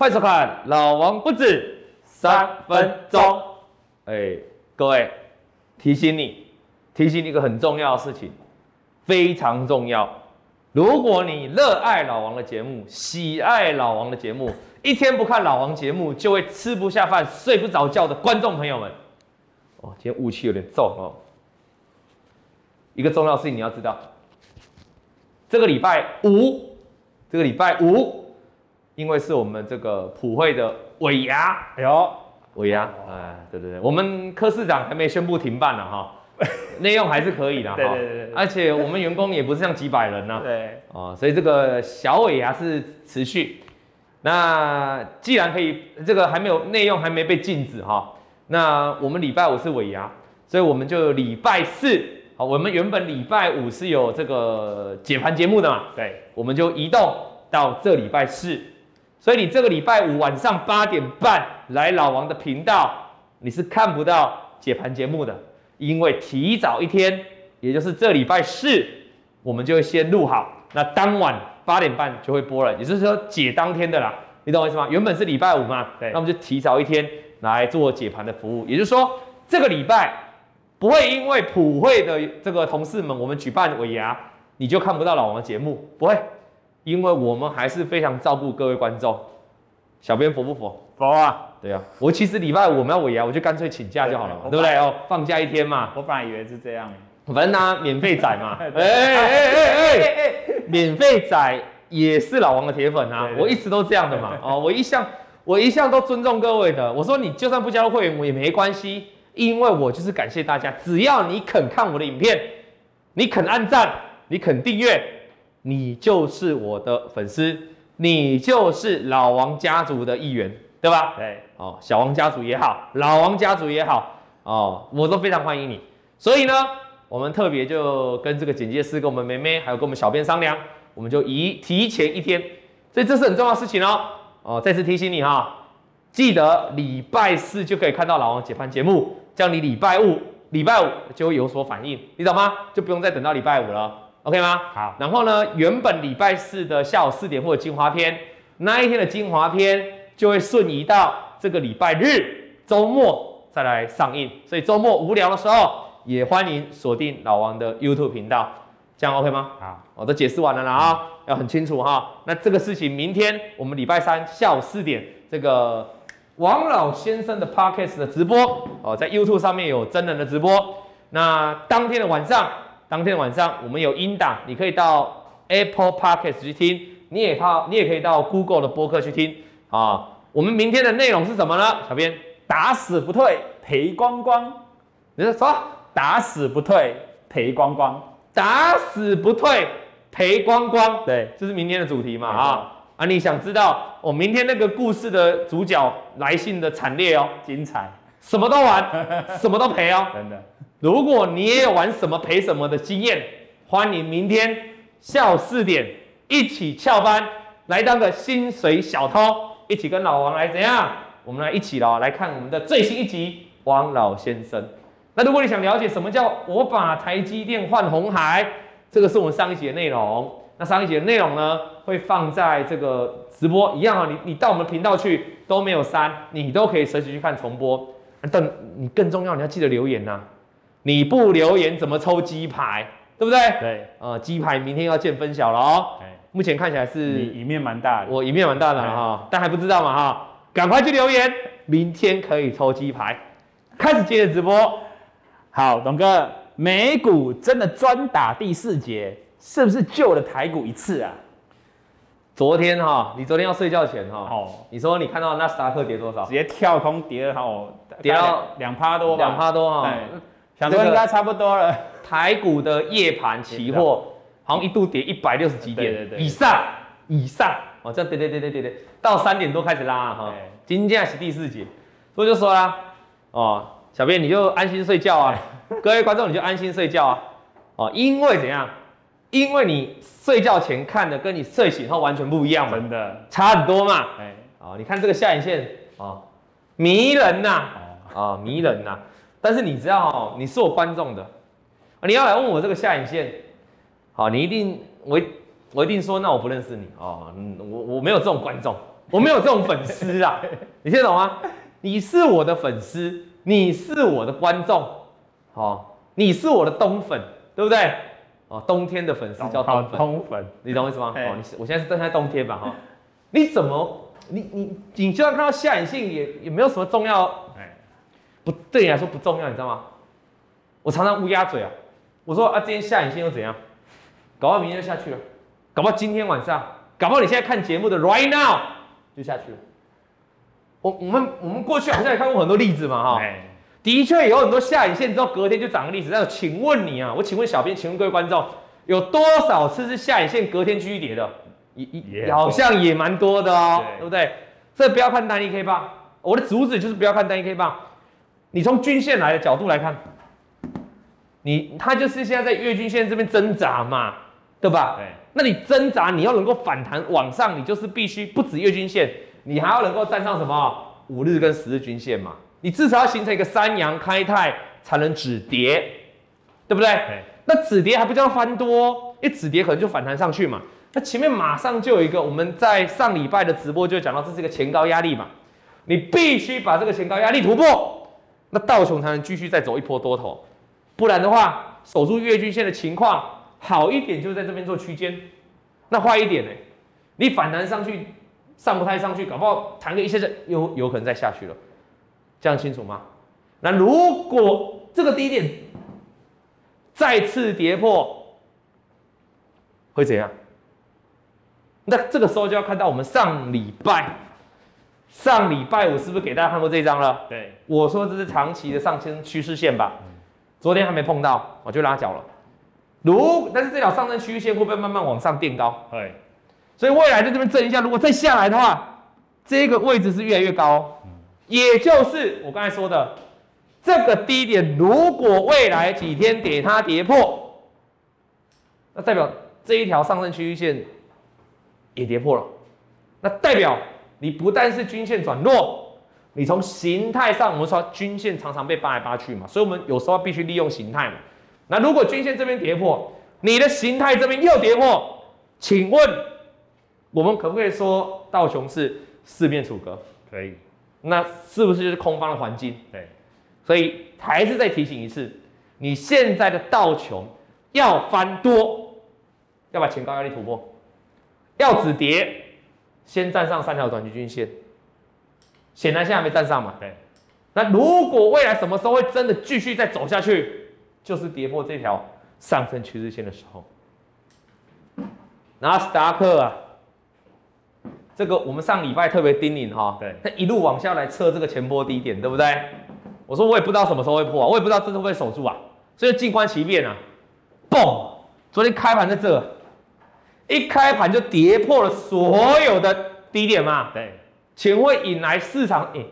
欢迎收看《老王不止三分钟》。哎，各位，提醒你，提醒你一个很重要的事情，非常重要。如果你热爱老王的节目，喜爱老王的节目，一天不看老王节目就会吃不下饭、睡不着觉的观众朋友们，哦，今天雾气有点重哦。一个重要事情你要知道，这个礼拜五，这个礼拜五，因为是我们这个普惠的尾牙，哎呦，尾牙，哎，对对对，我们科市长还没宣布停办呢哈，内用还是可以的哈，对对对对。而且我们员工也不是像几百人呢，对，哦，所以这个小尾牙是持续。那既然可以，这个还没有内用还没被禁止哈，那我们礼拜五是尾牙，所以我们就礼拜四，好，我们原本礼拜五是有这个解盘节目的嘛，对，我们就移动到这礼拜四，所以你这个礼拜五晚上八点半来老王的频道，你是看不到解盘节目的，因为提早一天，也就是这礼拜四，我们就会先录好，那当晚八点半就会播了，也就是说解当天的啦，你懂我意思吗？原本是礼拜五嘛，对那我们就提早一天来做解盘的服务，也就是说这个礼拜不会因为普惠的这个同事们，我们举办尾牙，你就看不到老王的节目，不会，因为我们还是非常照顾各位观众。小编服不服？服啊，对啊，我其实礼拜五我们要尾牙，我就干脆请假就好了嘛，对对不对？哦，放假一天嘛，我本来以为是这样，反正他免费仔嘛，哎对哎哎哎哎，免费仔也是老王的铁粉啊。我一直都这样的嘛，哦，我一向我一向都尊重各位的，我说你就算不加入会员我也没关系，因为我就是感谢大家，只要你肯看我的影片，你肯按赞，你肯订阅，你就是我的粉丝，你就是老王家族的一员，对吧？对，哦，小王家族也好，老王家族也好，哦，我都非常欢迎你。所以呢，我们特别就跟这个简介师、跟我们梅梅，还有跟我们小编商量，我们就一提前一天，所以这是很重要的事情哦。哦，再次提醒你哈，记得礼拜四就可以看到老王解盘节目，这样你礼拜五礼拜五就会有所反应，你懂吗？就不用再等到礼拜五了，OK 吗？好，然后呢，原本礼拜四的下午四点或者精华篇，那一天的精华篇就会瞬移到这个礼拜日周末再来上映。所以周末无聊的时候，也欢迎锁定老王的 YouTube 频道，这样 OK 吗？好，我都解释完了啦啊，要很清楚哈。那这个事情，明天我们礼拜三下午四点，这个王老先生的 Podcast 的直播哦，在 YouTube 上面有真人的直播。那当天的晚上，当天晚上我们有音档，你可以到 Apple Podcast 去听，你也靠，你也可以到 Google 的播客去听啊。我们明天的内容是什么呢？小编，打死不退，赔光光，你说什么？打死不退，赔光光，打死不退，赔光光。对，这是明天的主题嘛啊啊！你想知道我、明天那个故事的主角来信的惨烈哦，精彩，什么都玩，什么都赔哦。真的，如果你也有玩什么赔什么的经验，欢迎明天下午四点一起翘班来当个薪水小偷，一起跟老王来怎样？我们来一起了来看我们的最新一集《王老先生》。那如果你想了解什么叫我把台积电换红海，这个是我们上一集的内容。那上一集的内容呢，会放在这个直播一样啊，你你到我们频道去都没有删，你都可以随时去看重播。但你更重要，你要记得留言呐、你不留言怎么抽鸡排？对不对？对，呃，鸡排明天要见分晓了哦。哎，目前看起来是你一面蛮大的，我一面蛮大的了哈，但还不知道嘛哈，赶快去留言，明天可以抽鸡排。开始今天的直播，好，董哥，美股真的专打第四节，是不是救了台股一次啊？昨天哈，你昨天要睡觉前哈，哦，你说你看到纳斯达克跌多少直？接跳空跌了好，跌到两趴多吧，两趴多哈。对想说应该差不多了。台股的夜盘期货好像一度跌一百六十几点以上，以上。哦，这样跌跌跌跌跌跌，到三点多开始拉哈对。今天是第四节，所以就说啦，哦，小编你就安心睡觉啊，各位观众你就安心睡觉啊，哦，因为怎样？因为你睡觉前看的跟你睡醒后完全不一样嘛，真的，差很多嘛。哎，啊、你看这个下影线啊、迷人呐、哦，啊、迷人呐、但是你知道哦，你是我观众的，啊你要来问我这个下影线，好，你一定我我一定说，那我不认识你。哦，嗯，我我没有这种观众，我没有这种粉丝啊，你听得懂吗？你是我的粉丝，你是我的观众，好、你是我的冬粉，对不对？哦，冬天的粉丝叫冬粉，冬粉，你懂我意思吗？哦，你是我现在是正在冬天吧？哈，你怎么你你你就算看到下影线也也没有什么重要，哎，不对你来说不重要，你知道吗？我常常乌鸦嘴啊，我说啊，今天下影线又怎样？搞不好明天就下去了，搞不好今天晚上，搞不好你现在看节目的 right now 就下去了。我我们我们过去好像也看过很多例子嘛，哈、哎，的确有很多下影线之后隔天就涨个例子。那请问你啊，我请问小编，请问各位观众，有多少次是下影线隔天继续跌的？也也也好像也蛮多的哦，对对不对？所以不要看单一 K 棒，我的主旨就是不要看单一 K 棒。你从均线来的角度来看，你它就是现在在月均线这边挣扎嘛，对吧？对，那你挣扎，你要能够反弹往上，你就是必须不止月均线，你还要能够站上什么五日跟十日均线嘛？你至少要形成一个三阳开泰，才能止跌，对不对？对，那止跌还不叫翻多，一止跌可能就反弹上去嘛。那前面马上就有一个，我们在上礼拜的直播就讲到，这是一个前高压力嘛，你必须把这个前高压力突破，那道琼才能继续再走一波多头，不然的话，守住月均线的情况好一点，就在这边做区间，那坏一点呢，你反弹上去上不太上去，搞不好弹个一下子有有可能再下去了，这样清楚吗？那如果这个低点再次跌破，会怎样？那这个时候就要看到我们上礼拜，上礼拜我是不是给大家看过这一张了？对，我说这是长期的上升趋势线吧，昨天还没碰到，我就拉脚了。如但是这条上升趋势线会不会慢慢往上垫高？对，所以未来在这边震一下，如果再下来的话，这个位置是越来越高哦，也就是我刚才说的这个低点，如果未来几天给它跌破，那代表这一条上升趋势线也跌破了，那代表你不但是均线转弱，你从形态上，我们说均线常常被扒来扒去嘛，所以我们有时候必须利用形态嘛。那如果均线这边跌破，你的形态这边又跌破，请问我们可不可以说道琼是四面楚歌？可以，那是不是就是空方的环境？对，所以还是再提醒一次，你现在的道琼要翻多，要把前高压力突破，要止跌，先站上三条短期均线。显然现在还没站上嘛。对，那如果未来什么时候会真的继续再走下去，就是跌破这条上升趋势线的时候。纳斯达克啊，这个我们上礼拜特别叮咛哈，对它一路往下来测这个前波低点，对不对？我说我也不知道什么时候会破啊，我也不知道这次会守住啊，所以静观其变啊。嘣，昨天开盘在这，一开盘就跌破了所有的低点嘛，对，请会引来市场，诶、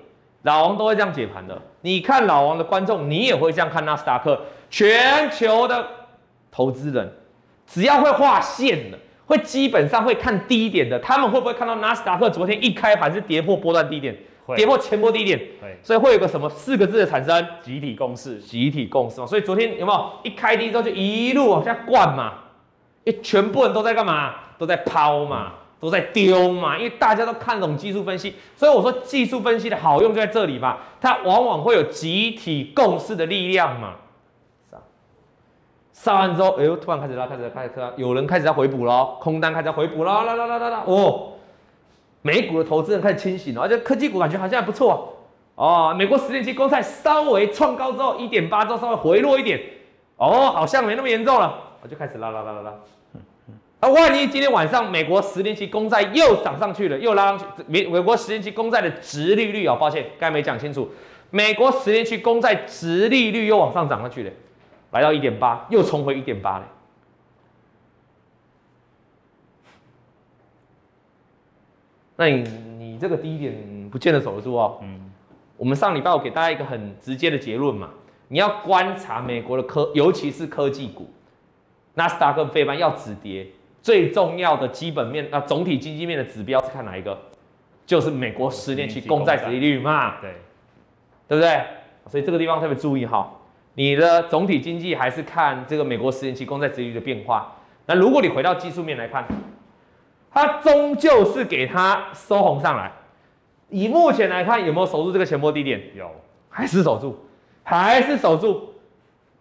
老王都会这样解盘的。你看老王的观众，你也会这样看纳斯达克。全球的投资人，只要会画线的，会基本上会看低点的，他们会不会看到纳斯达克昨天一开盘是跌破波段低点，跌破前波低点，会，所以会有个什么四个字的产生？集体共识，集体共识嘛。所以昨天有没有一开低之后就一路往下灌嘛？因为全部人都在干嘛？都在抛嘛，都在丢嘛。因为大家都看懂技术分析，所以我说技术分析的好用就在这里嘛。它往往会有集体共识的力量嘛。杀，杀完之后，哎呦，突然开始拉，开始拉，开始拉，有人开始要回补喽，空单开始要回补喽，啦啦啦啦啦，哦，美股的投资人开始清醒了，而且科技股感觉好像还不错啊。哦，美国十年期公债稍微创高之后，一点八之后稍微回落一点，哦，好像没那么严重了，我就开始拉拉拉拉拉。啊，万一今天晚上美国十年期公债又涨上去了，又拉上去，美美国十年期公债的值利率啊、抱歉，刚才没讲清楚，美国十年期公债值利率又往上涨上去了，来到一点八，又重回一点八了。那你你这个低点不见得守得住哦。嗯，我们上礼拜我给大家一个很直接的结论嘛，你要观察美国的科，尤其是科技股，纳斯达克、费半要止跌，最重要的基本面啊，总体经济面的指标是看哪一个？就是美国十年期公债殖利率嘛，对，对不对？所以这个地方特别注意哈，你的总体经济还是看这个美国十年期公债殖利率的变化。那如果你回到技术面来看，它终究是给它收红上来。以目前来看，有没有守住这个前波低点？有，还是守住，还是守住。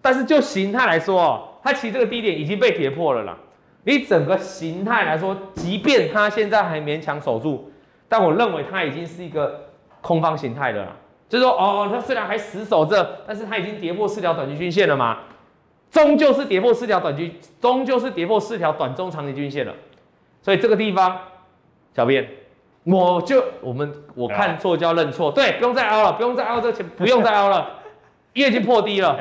但是就形态来说哦，它其实这个低点已经被跌破了啦。你整个形态来说，即便它现在还勉强守住，但我认为它已经是一个空方形态的啦。就是说，哦，它虽然还死守着，但是它已经跌破四条短期均线了嘛，终究是跌破四条短期，终究是跌破四条短中长期均线了。所以这个地方，小编，我就我们我看错就要认错，对，不用再凹了，不用再凹这个钱，不用再凹了，因为已经破低了。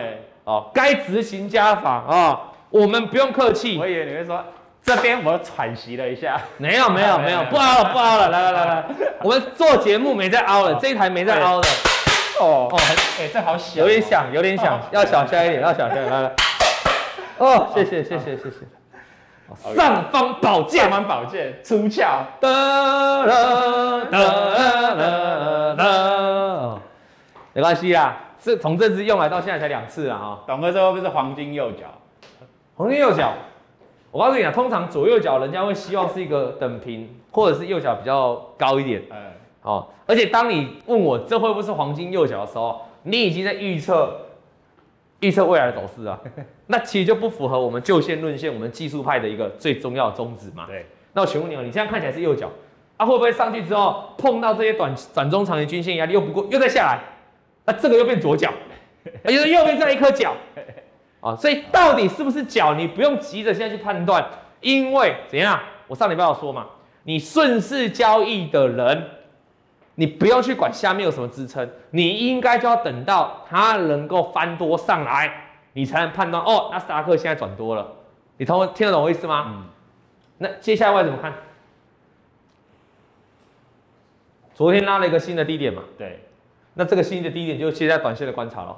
哎，哦，该执行家法啊、我们不用客气。我以为你会说这边我喘息了一下，没有没有 没有，不凹了不凹了，来来来来，我们做节目没在凹了，这一台没在凹的，哦。哦，很哎，这好小，有点响有点响，要小声一点，要小声来来。哦，谢谢谢谢谢谢。上方宝剑。上方宝剑。出鞘，哒啦哒啦哒，没关系啦，是从这支用来到现在才两次啊哈。董哥这会不会是黄金右脚？黄金右脚，我告诉你啊，通常左右脚人家会希望是一个等平，或者是右脚比较高一点嗯，哦。而且当你问我这会不会是黄金右脚的时候，你已经在预测预测未来的走势啊，那其实就不符合我们就线论线，我们技术派的一个最重要的宗旨嘛。对，那我请问你哦，你这样看起来是右脚，啊会不会上去之后碰到这些短短中长的均线压力又不过又再下来，那这个又变左脚，也就是右边再一颗脚，啊，所以到底是不是脚，你不用急着现在去判断，因为怎样？我上礼拜有说嘛，你顺势交易的人，你不用去管下面有什么支撑，你应该就要等到它能够翻多上来，你才能判断哦，纳斯达克现在转多了，你同听得懂我意思吗？嗯，那接下来怎么看？昨天拉了一个新的低点嘛，对，那这个新的低点就接在短线的观察了。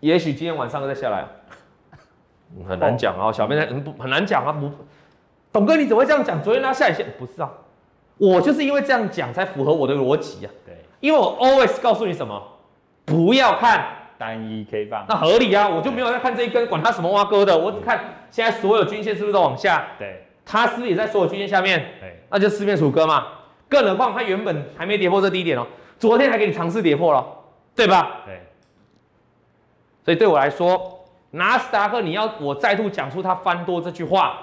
也许今天晚上再下来，嗯 很难讲啊、小编在很不很难讲啊，不，董哥你怎么会这样讲？昨天拉下影线？不是啊，我就是因为这样讲才符合我的逻辑啊，对，因为我 always 告诉你什么，不要看，单一 K 棒，那合理啊，我就没有在看这一根，管它什么挖沟的，我只看现在所有均线是不是都往下，对，它是不是也在所有均线下面？对，那就四面楚歌嘛。更何况它原本还没跌破这低点哦，昨天还给你尝试跌破了，对吧？对，所以对我来说，纳斯达克你要我再度讲出它翻多这句话，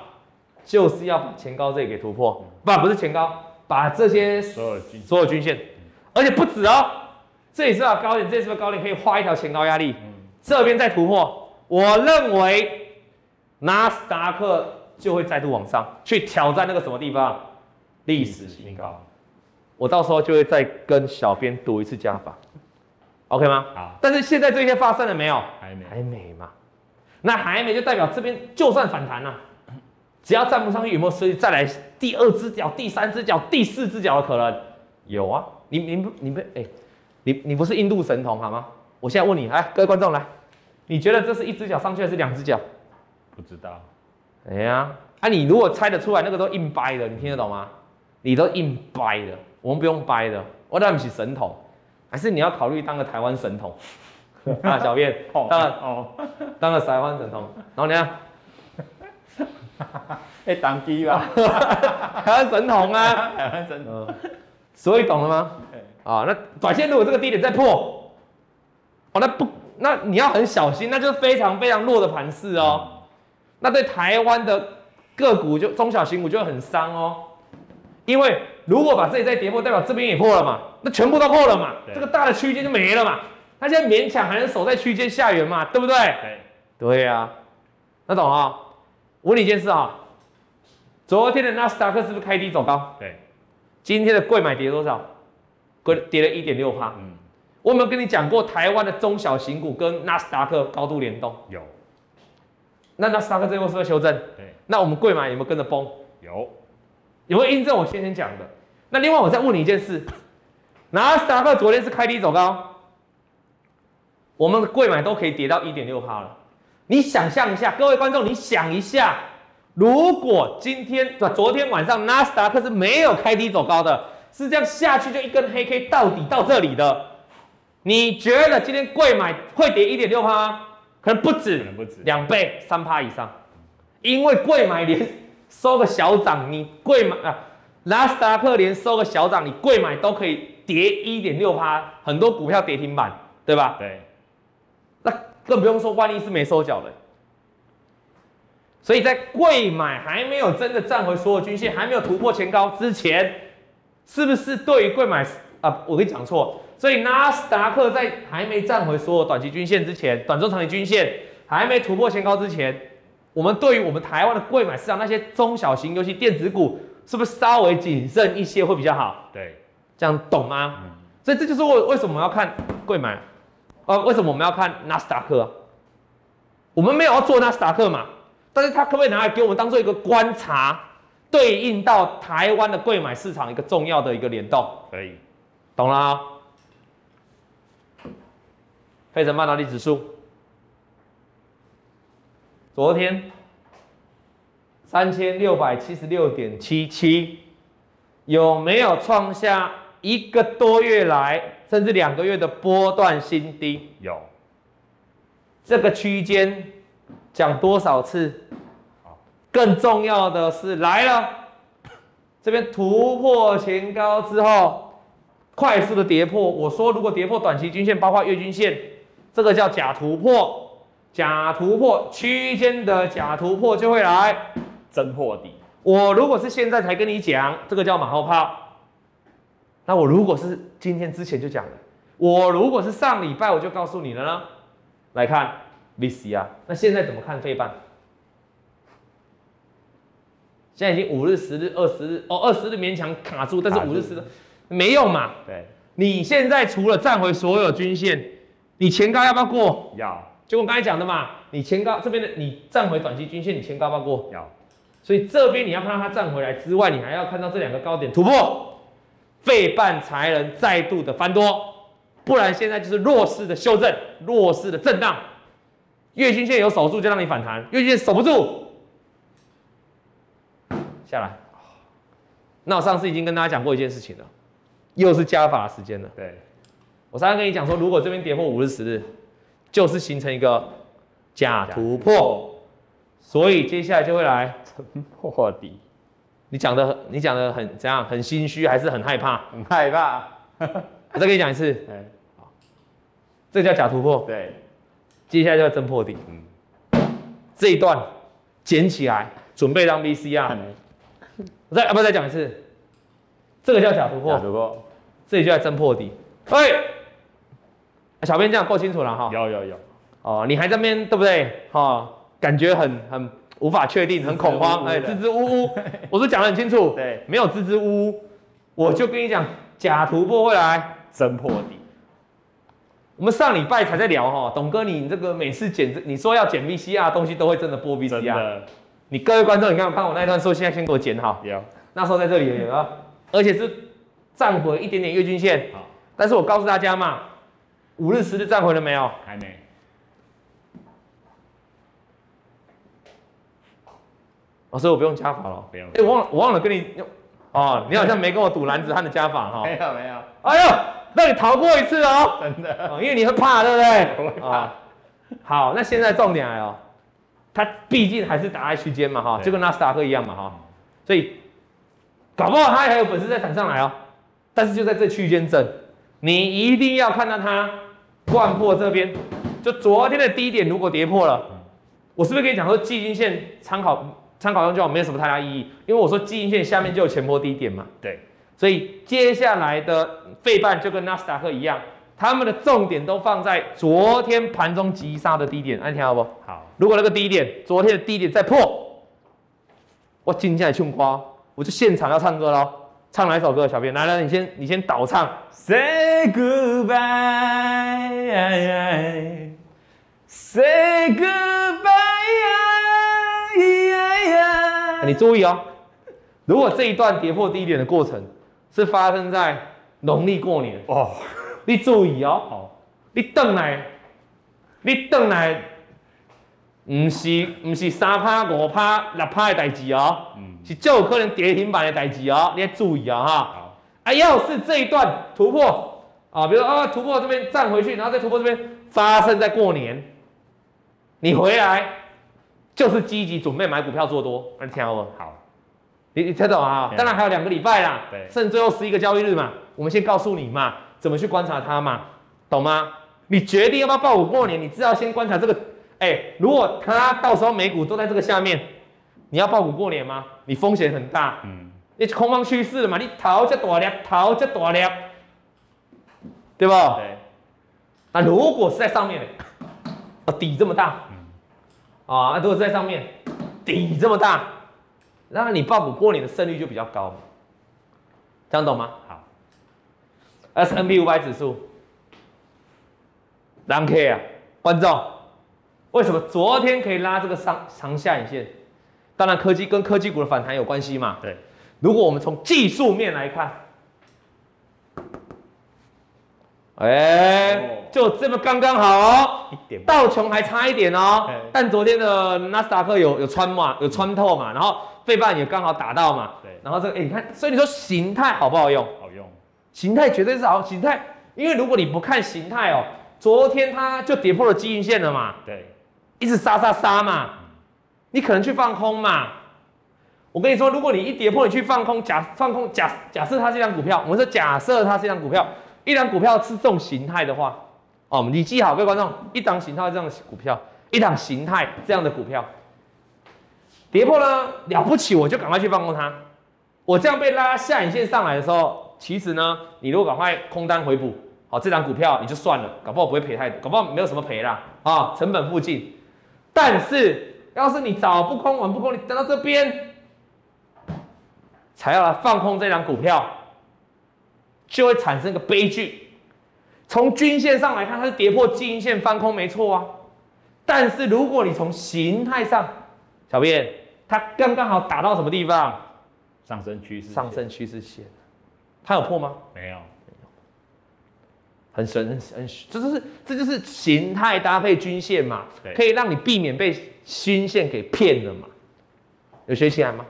就是要把前高这里给突破，不不是前高，把这些所有均所有均线，而且不止哦，这里是要高点，这里是不是高点可以画一条前高压力，嗯，这边再突破，我认为纳斯达克就会再度往上去挑战那个什么地方，历史新高。我到时候就会再跟小编赌一次加法，OK 吗？好，但是现在这些发生了没有？还没，还没嘛？那还没就代表这边就算反弹了、只要站不上去，有没有所以再来第二只脚、第三只脚、第四只脚的可能？有啊，你你不你不哎、你你不是印度神童好吗？我现在问你，来各位观众来，你觉得这是一只脚上去还是两只脚？不知道，哎呀，啊你如果猜得出来，那个都硬掰的，你听得懂吗？你都硬掰的，我们不用掰的，我当然不是神童，还是你要考虑当个台湾神童。啊，小便，当然哦，当个台湾神童，然后你看 哎，当机吧，台湾神童啊，台湾神童，嗯，所以懂了吗？啊，那短线如果这个低点再破，哦，那不，那你要很小心，那就是非常非常弱的盘势哦。那对台湾的个股就中小型股就会很伤哦，因为如果把这里再跌破，代表这边也破了嘛，那全部都破了嘛，对这个大的区间就没了嘛。它现在勉强还能守在区间下缘嘛，对不对？对，对呀、那懂啊？我问你一件事啊，昨天的纳斯达克是不是开低走高？对，今天的贵买跌多少？贵跌了一点六趴。嗯，我有没有跟你讲过，台湾的中小型股跟纳斯达克高度联动？有，那纳斯达克最后是不是修正？对，那我们贵买有没有跟着崩？有，有没有印证我先前讲的？那另外我再问你一件事，纳斯达克昨天是开低走高，我们的贵买都可以跌到一点六趴了。你想象一下，各位观众，你想一下，如果今天对昨天晚上纳斯达克是没有开低走高的，是这样下去就一根黑 K 到底到这里的，你觉得今天贵买会跌一点六趴吗？可能不止，可能不止，两倍、三趴以上，因为贵买连收个小涨，你贵买啊，纳斯达克连收个小涨，你贵买都可以跌一点六趴，很多股票跌停板，对吧？对，那更不用说，万一是没收脚的。所以在贵买还没有真的站回所有均线，还没有突破前高之前，是不是对于贵买啊？我跟你讲错。所以纳斯达克在还没站回所有短期均线之前，短中长期均线还没突破前高之前，我们对于我们台湾的贵买市场那些中小型，尤其电子股，是不是稍微谨慎一些会比较好？对，这样懂吗？所以这就是为为什么我们要看贵买，呃，为什么我们要看纳斯达克？我们没有要做纳斯达克嘛？但是它可不可以拿来给我们当做一个观察，对应到台湾的贵买市场一个重要的一个联动？可以，懂了啊？费城半导体指数，昨天三千六百七十六点七七，有没有创下一个多月来甚至两个月的波段新低？有，这个区间讲多少次？更重要的是来了，这边突破前高之后，快速的跌破。我说，如果跌破短期均线，包括月均线，这个叫假突破，假突破区间的假突破就会来真破底。我如果是现在才跟你讲，这个叫马后炮。那我如果是今天之前就讲了，我如果是上礼拜我就告诉你了呢。来看 VC 啊，那现在怎么看费半？现在已经五日、十日、二十日哦，二十日勉强卡住，但是五日、十日没用嘛。对，你现在除了站回所有均线，你前高要不要过？要。就我刚才讲的嘛，你前高这边的你站回短期均线，你前高要不要过？要。所以这边你要看到它站回来之外，你还要看到这两个高点突破，费半才能再度的翻多，不然现在就是弱势的修正，弱势的震荡。月均线有守住就让你反弹，月均线守不住。下来，那我上次已经跟大家讲过一件事情了，又是加法时间了。对，我上次跟你讲说，如果这边跌破五日、十日，就是形成一个假突破，所以接下来就会来真破底。你讲的，你讲的很怎样？很心虚还是很害怕？很害怕。我再跟你讲一次，好，这叫假突破。对，接下来就要真破底。嗯，这一段捡起来，准备当 VC 啊。我再啊，不再讲一次，这个叫假突破，假突破，这里就叫真破底。喂，小编这样够清楚了哈？有有有。哦，你还在边对不对？哈，感觉很很无法确定，很恐慌，哎，支支吾吾。我是讲得很清楚，对，没有支支吾吾。我就跟你讲，假突破会来真破底。我们上礼拜才在聊哈，董哥，你这个每次剪这，你说要剪 VCR 东西都会真的播 VCR。你各位观众，你看，看我那一段说，现在先给我剪好。有，那时候在这里有啊，而且是站回一点点月均线。好，但是我告诉大家嘛，五日、十日站回了没有？还没。老师，我不用加法了。不用。哎，忘了，我忘了跟你用。哦，你好像没跟我赌男子汉的加法哈。没有没有。哎呦，让你逃过一次哦。真的。因为你会怕，对不对？怕。好，那现在重点来了。它毕竟还是打在区间嘛，哈，就跟纳斯达克一样嘛，哈，所以搞不好它还有本事再弹上来哦。但是就在这区间震，你一定要看到它贯破这边，就昨天的低点如果跌破了，我是不是跟你讲说季均线参考参考用就好，没有什么太大意义，因为我说季均线下面就有前波低点嘛。对，所以接下来的费半就跟纳斯达克一样。他们的重点都放在昨天盘中急杀的低点，安听好不？好。如果那个低点，昨天的低点再破，我今天来唱歌，我就现场要唱歌喽。唱哪一首歌？小编，来来，你先，你先倒唱。Say goodbye，Say goodbye，你注意哦，如果这一段跌破低点的过程是发生在农历过年哦。你注意哦，你等来，你等来，唔是唔是三趴五趴六趴的代志哦，是就有可能跌停板的代志哦，你要注意啊哈。啊，要是这一段突破啊，比如说啊突破这边站回去，然后再突破这边，发生在过年，你回来就是积极准备买股票做多，你听好不？好。你你听懂啊？对当然还有两个礼拜啦，剩最后十一个交易日嘛，我们先告诉你嘛，怎么去观察它嘛，懂吗？你决定要不要报股过年，你知道先观察这个，哎，如果它到时候美股都在这个下面，你要爆股过年吗？你风险很大，嗯，你空方趋势了嘛，你逃这大粒，逃这大粒，对吧？对，那如果是在上面呢？啊，底这么大，啊，如果是在上面，底这么大，那你爆股过年的胜率就比较高嘛，这样懂吗？好，？S N P 五百指数，蓝 K 啊，观众，为什么昨天可以拉这个上长下影线？当然科技跟科技股的反弹有关系嘛。对，如果我们从技术面来看，哎、哦。就这么刚刚好哦。一点道琼还差一点哦，但昨天的纳斯达克有有穿嘛，有穿透嘛，然后费半也刚好打到嘛，对。然后这个哎、你看，所以你说形态好不好用？好用，形态绝对是好形态，因为如果你不看形态哦，昨天它就跌破了基因线了嘛，对，一直杀杀杀嘛，你可能去放空嘛。我跟你说，如果你一跌破，你去放空，假放空假假设它是一张股票，我们说假设它是一张股票，一张股票是这种形态的话，哦，你记好，各位观众，一档形态这样的股票，一档形态这样的股票，跌破了了不起，我就赶快去放空它。我这样被拉下影线上来的时候，其实呢，你如果赶快空单回补，好，这张股票你就算了，搞不好不会赔太多，搞不好没有什么赔啦，啊，成本附近。但是要是你早不空晚不空，你等到这边才要来放空这张股票，就会产生一个悲剧。从均线上来看，它是跌破季阴线翻空，没错啊。但是如果你从形态上，小编它刚刚好打到什么地方？上升趋势，上升趋势线，它有破吗？没有，很神，很很，这就是这就是形态搭配均线嘛，可以让你避免被均线给骗了嘛。有学起来吗？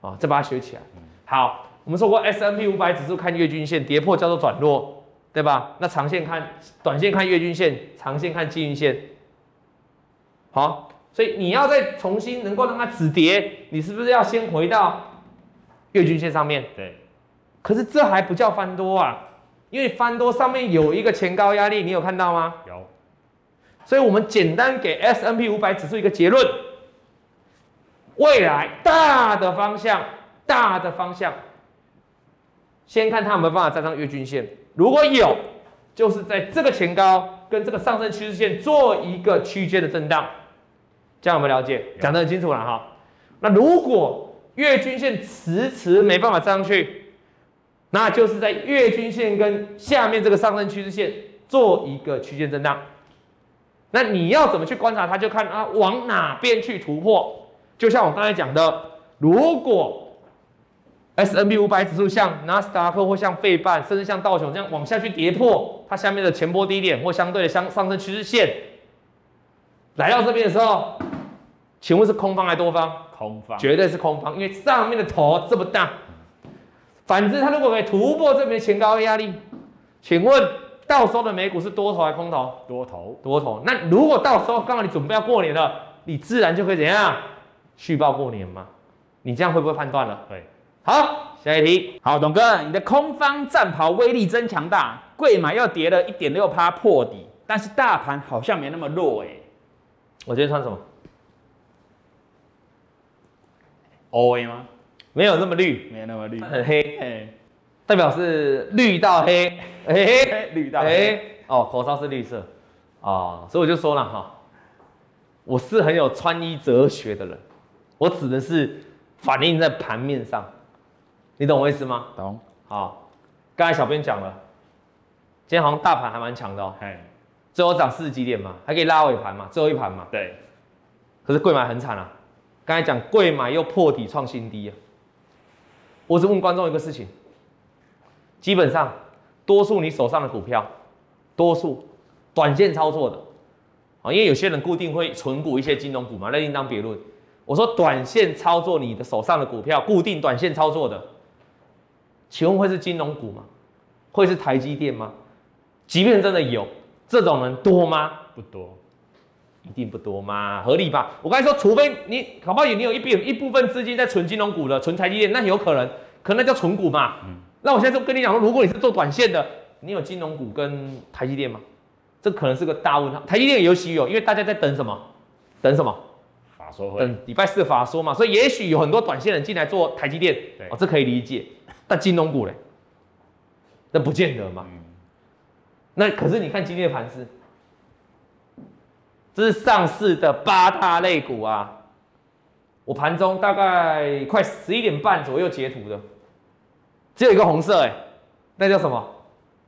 啊、再把它学起来。好，我们说过 S M P 五百指数看月均线，跌破叫做转弱，对吧？那长线看，短线看月均线，长线看季均线。好，所以你要再重新能够让它止跌，你是不是要先回到月均线上面？对，可是这还不叫翻多啊，因为翻多上面有一个前高压力，你有看到吗？有，所以我们简单给 S N P 五百指数一个结论：未来大的方向，大的方向，先看它有没有办法站上月均线，如果有，就是在这个前高跟这个上升趋势线做一个区间的震荡，这样有没有了解？有讲得很清楚了哈。那如果月均线迟迟没办法站上去，那就是在月均线跟下面这个上升趋势线做一个区间震荡。那你要怎么去观察它？就看啊往哪边去突破。就像我刚才讲的，如果 S N B 五百指数像纳斯达克或像费半，甚至像道琼这样往下去跌破它下面的前波低点或相对的相上升趋势线，来到这边的时候，请问是空方还是多方？空方，绝对是空方，因为上面的头这么大。反之，它如果可以突破这边前高压力，请问到时候的美股是多头还是空头？多头，多头。那如果到时候刚好你准备要过年了，你自然就可以怎样续报过年嘛？你这样会不会判断了？对，好，下一题。好，董哥，你的空方战袍威力真强大，贵买又跌了一点六趴破底，但是大盘好像没那么弱哎、我今天穿什么？o A 吗？没有那么绿，没有那么绿，很黑，嘿，代表是绿到黑，嘿，嘿。绿到哎、黑，哦，口罩是绿色，啊、所以我就说了哈，我是很有穿衣哲学的人，我指的是反映在盘面上，你懂我意思吗？懂，好，刚才小编讲了，今天好像大盘还蛮强的哦，嘿，最后涨四十几点嘛，还可以拉尾盘嘛，最后一盘嘛，对，可是贵买很惨啊，刚才讲贵买又破底创新低啊，我只问观众一个事情，基本上多数你手上的股票，多数短线操作的啊，因为有些人固定会存股一些金融股嘛，那另当别论。我说短线操作你的手上的股票，固定短线操作的，请问会是金融股吗？会是台积电吗？即便真的有这种人多吗？不多，一定不多嘛，合理吧？我刚才说，除非你好不好你有一笔一部分资金在存金融股的，存台积电，那有可能，可能那叫存股嘛。嗯那我现在就跟你讲说，如果你是做短线的，你有金融股跟台积电吗？这可能是个大问号。台积电尤其有，因为大家在等什么？等什么？法说会，等礼拜四的法说嘛。所以也许有很多短线人进来做台积电，对哦，这可以理解。但金融股嘞，那不见得嘛。嗯，那可是你看今天的盘势，这是上市的八大类股啊。我盘中大概快十一点半左右截图的，只有一个红色哎、那叫什么？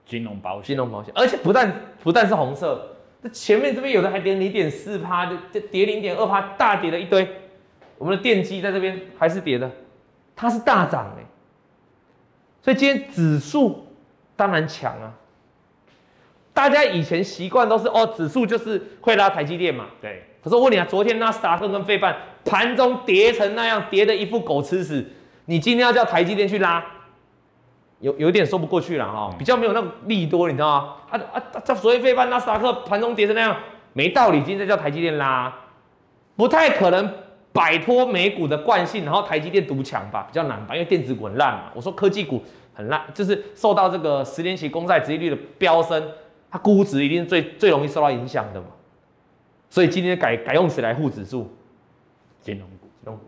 金融保险金融保险，而且不但不但是红色，这前面这边有的还跌零点四趴，就就跌零点二趴，大跌了一堆。我们的电机在这边还是跌的，它是大涨哎、所以今天指数当然强啊。大家以前习惯都是哦，指数就是会拉台积电嘛。对，可是我问你啊，昨天纳斯达克跟费半盘中跌成那样，跌的一副狗吃屎，你今天要叫台积电去拉，有有一点说不过去了哈、比较没有那种利多，你知道吗？啊啊，这所谓费半纳斯达克盘中跌成那样，没道理，今天再叫台积电拉，不太可能摆脱美股的惯性，然后台积电独强吧，比较难吧，因为电子股很烂嘛。我说科技股很烂，就是受到这个十年期公债殖利率的飙升，它估值一定是最最容易受到影响的嘛。所以今天改改用谁来护指数，金融股金融股。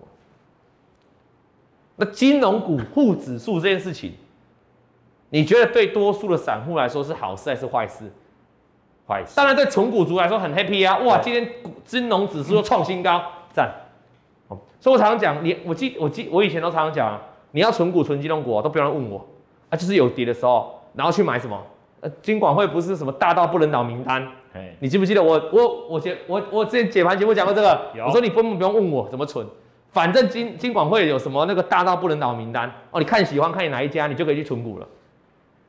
那金融股护指数这件事情，你觉得对多数的散户来说是好事还是坏事？坏事，当然对纯股族来说很 happy 啊！哇，今天股金融指数又创新高，赞！哦，所以我常常讲，你我记我记我以前都常常讲啊，你要纯股纯金融股、哦、都不用来问我啊，就是有跌的时候，然后去买什么？呃，金管会不是什么大到不能倒名单，哎，你记不记得我我我解我我之前解盘节目讲过这个？我说你根本不用问我怎么存，反正金金管会有什么那个大到不能倒名单。哦，你看喜欢看你哪一家，你就可以去存股了。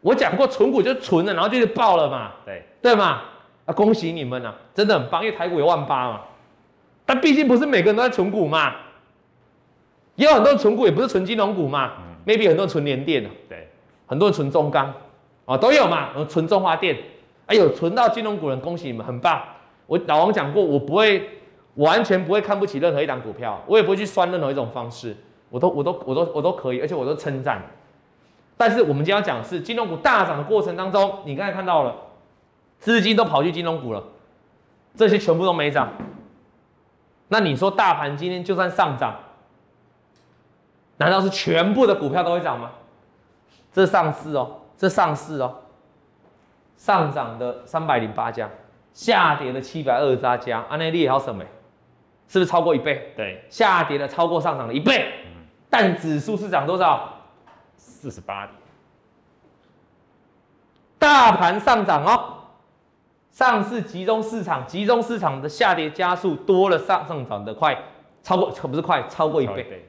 我讲过存股就存了，然后就是爆了嘛，对，对嘛？啊，恭喜你们啊，真的很棒，因为台股有万八嘛。但毕竟不是每个人都在存股嘛，也有很多人存股也不是存金融股嘛、嗯。M a y b e 很多人存联电啊，对，很多人存中钢，啊都有嘛，呃存中华电，哎呦存到金融股人，恭喜你们，很棒。我老王讲过，我不会完全不会看不起任何一档股票，我也不会去酸任何一种方式，我都我都我都我都可以，而且我都称赞。但是我们今天要讲的是金融股大涨的过程当中，你刚才看到了，资金都跑去金融股了，这些全部都没涨。那你说大盘今天就算上涨，难道是全部的股票都会涨吗？这上市哦，这上市哦，上涨的三百零八家，下跌的七百二十八家，安内利也好什么？是不是超过一倍？对，下跌的超过上涨的一倍，但指数是涨多少？四十八点，大盘上涨哦，上市集中市场，集中市场的下跌加速多了上上涨的快，超过不是快，超过一倍。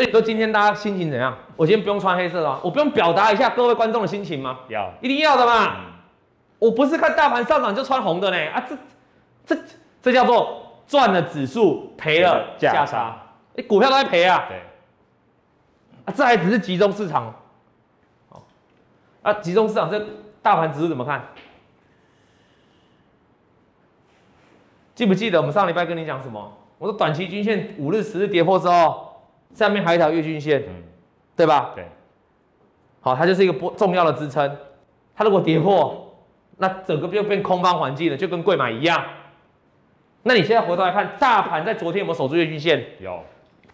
倍，所以说今天大家心情怎样？我今天不用穿黑色了，我不用表达一下各位观众的心情吗？要，一定要的嘛。嗯，我不是看大盘上涨就穿红的呢啊，这这这叫做赚了指数，赔了价差价差。你股票都在赔啊，对，啊，这还只是集中市场。哦，啊，集中市场这大盘指数怎么看？记不记得我们上礼拜跟你讲什么？我说短期均线五日、十日跌破之后，下面还有一条月均线，嗯，对吧？对，好，它就是一个不重要的支撑。它如果跌破，那整个就变空方环境了，就跟贵买一样。那你现在回头来看，大盘在昨天有没有守住月均线？有，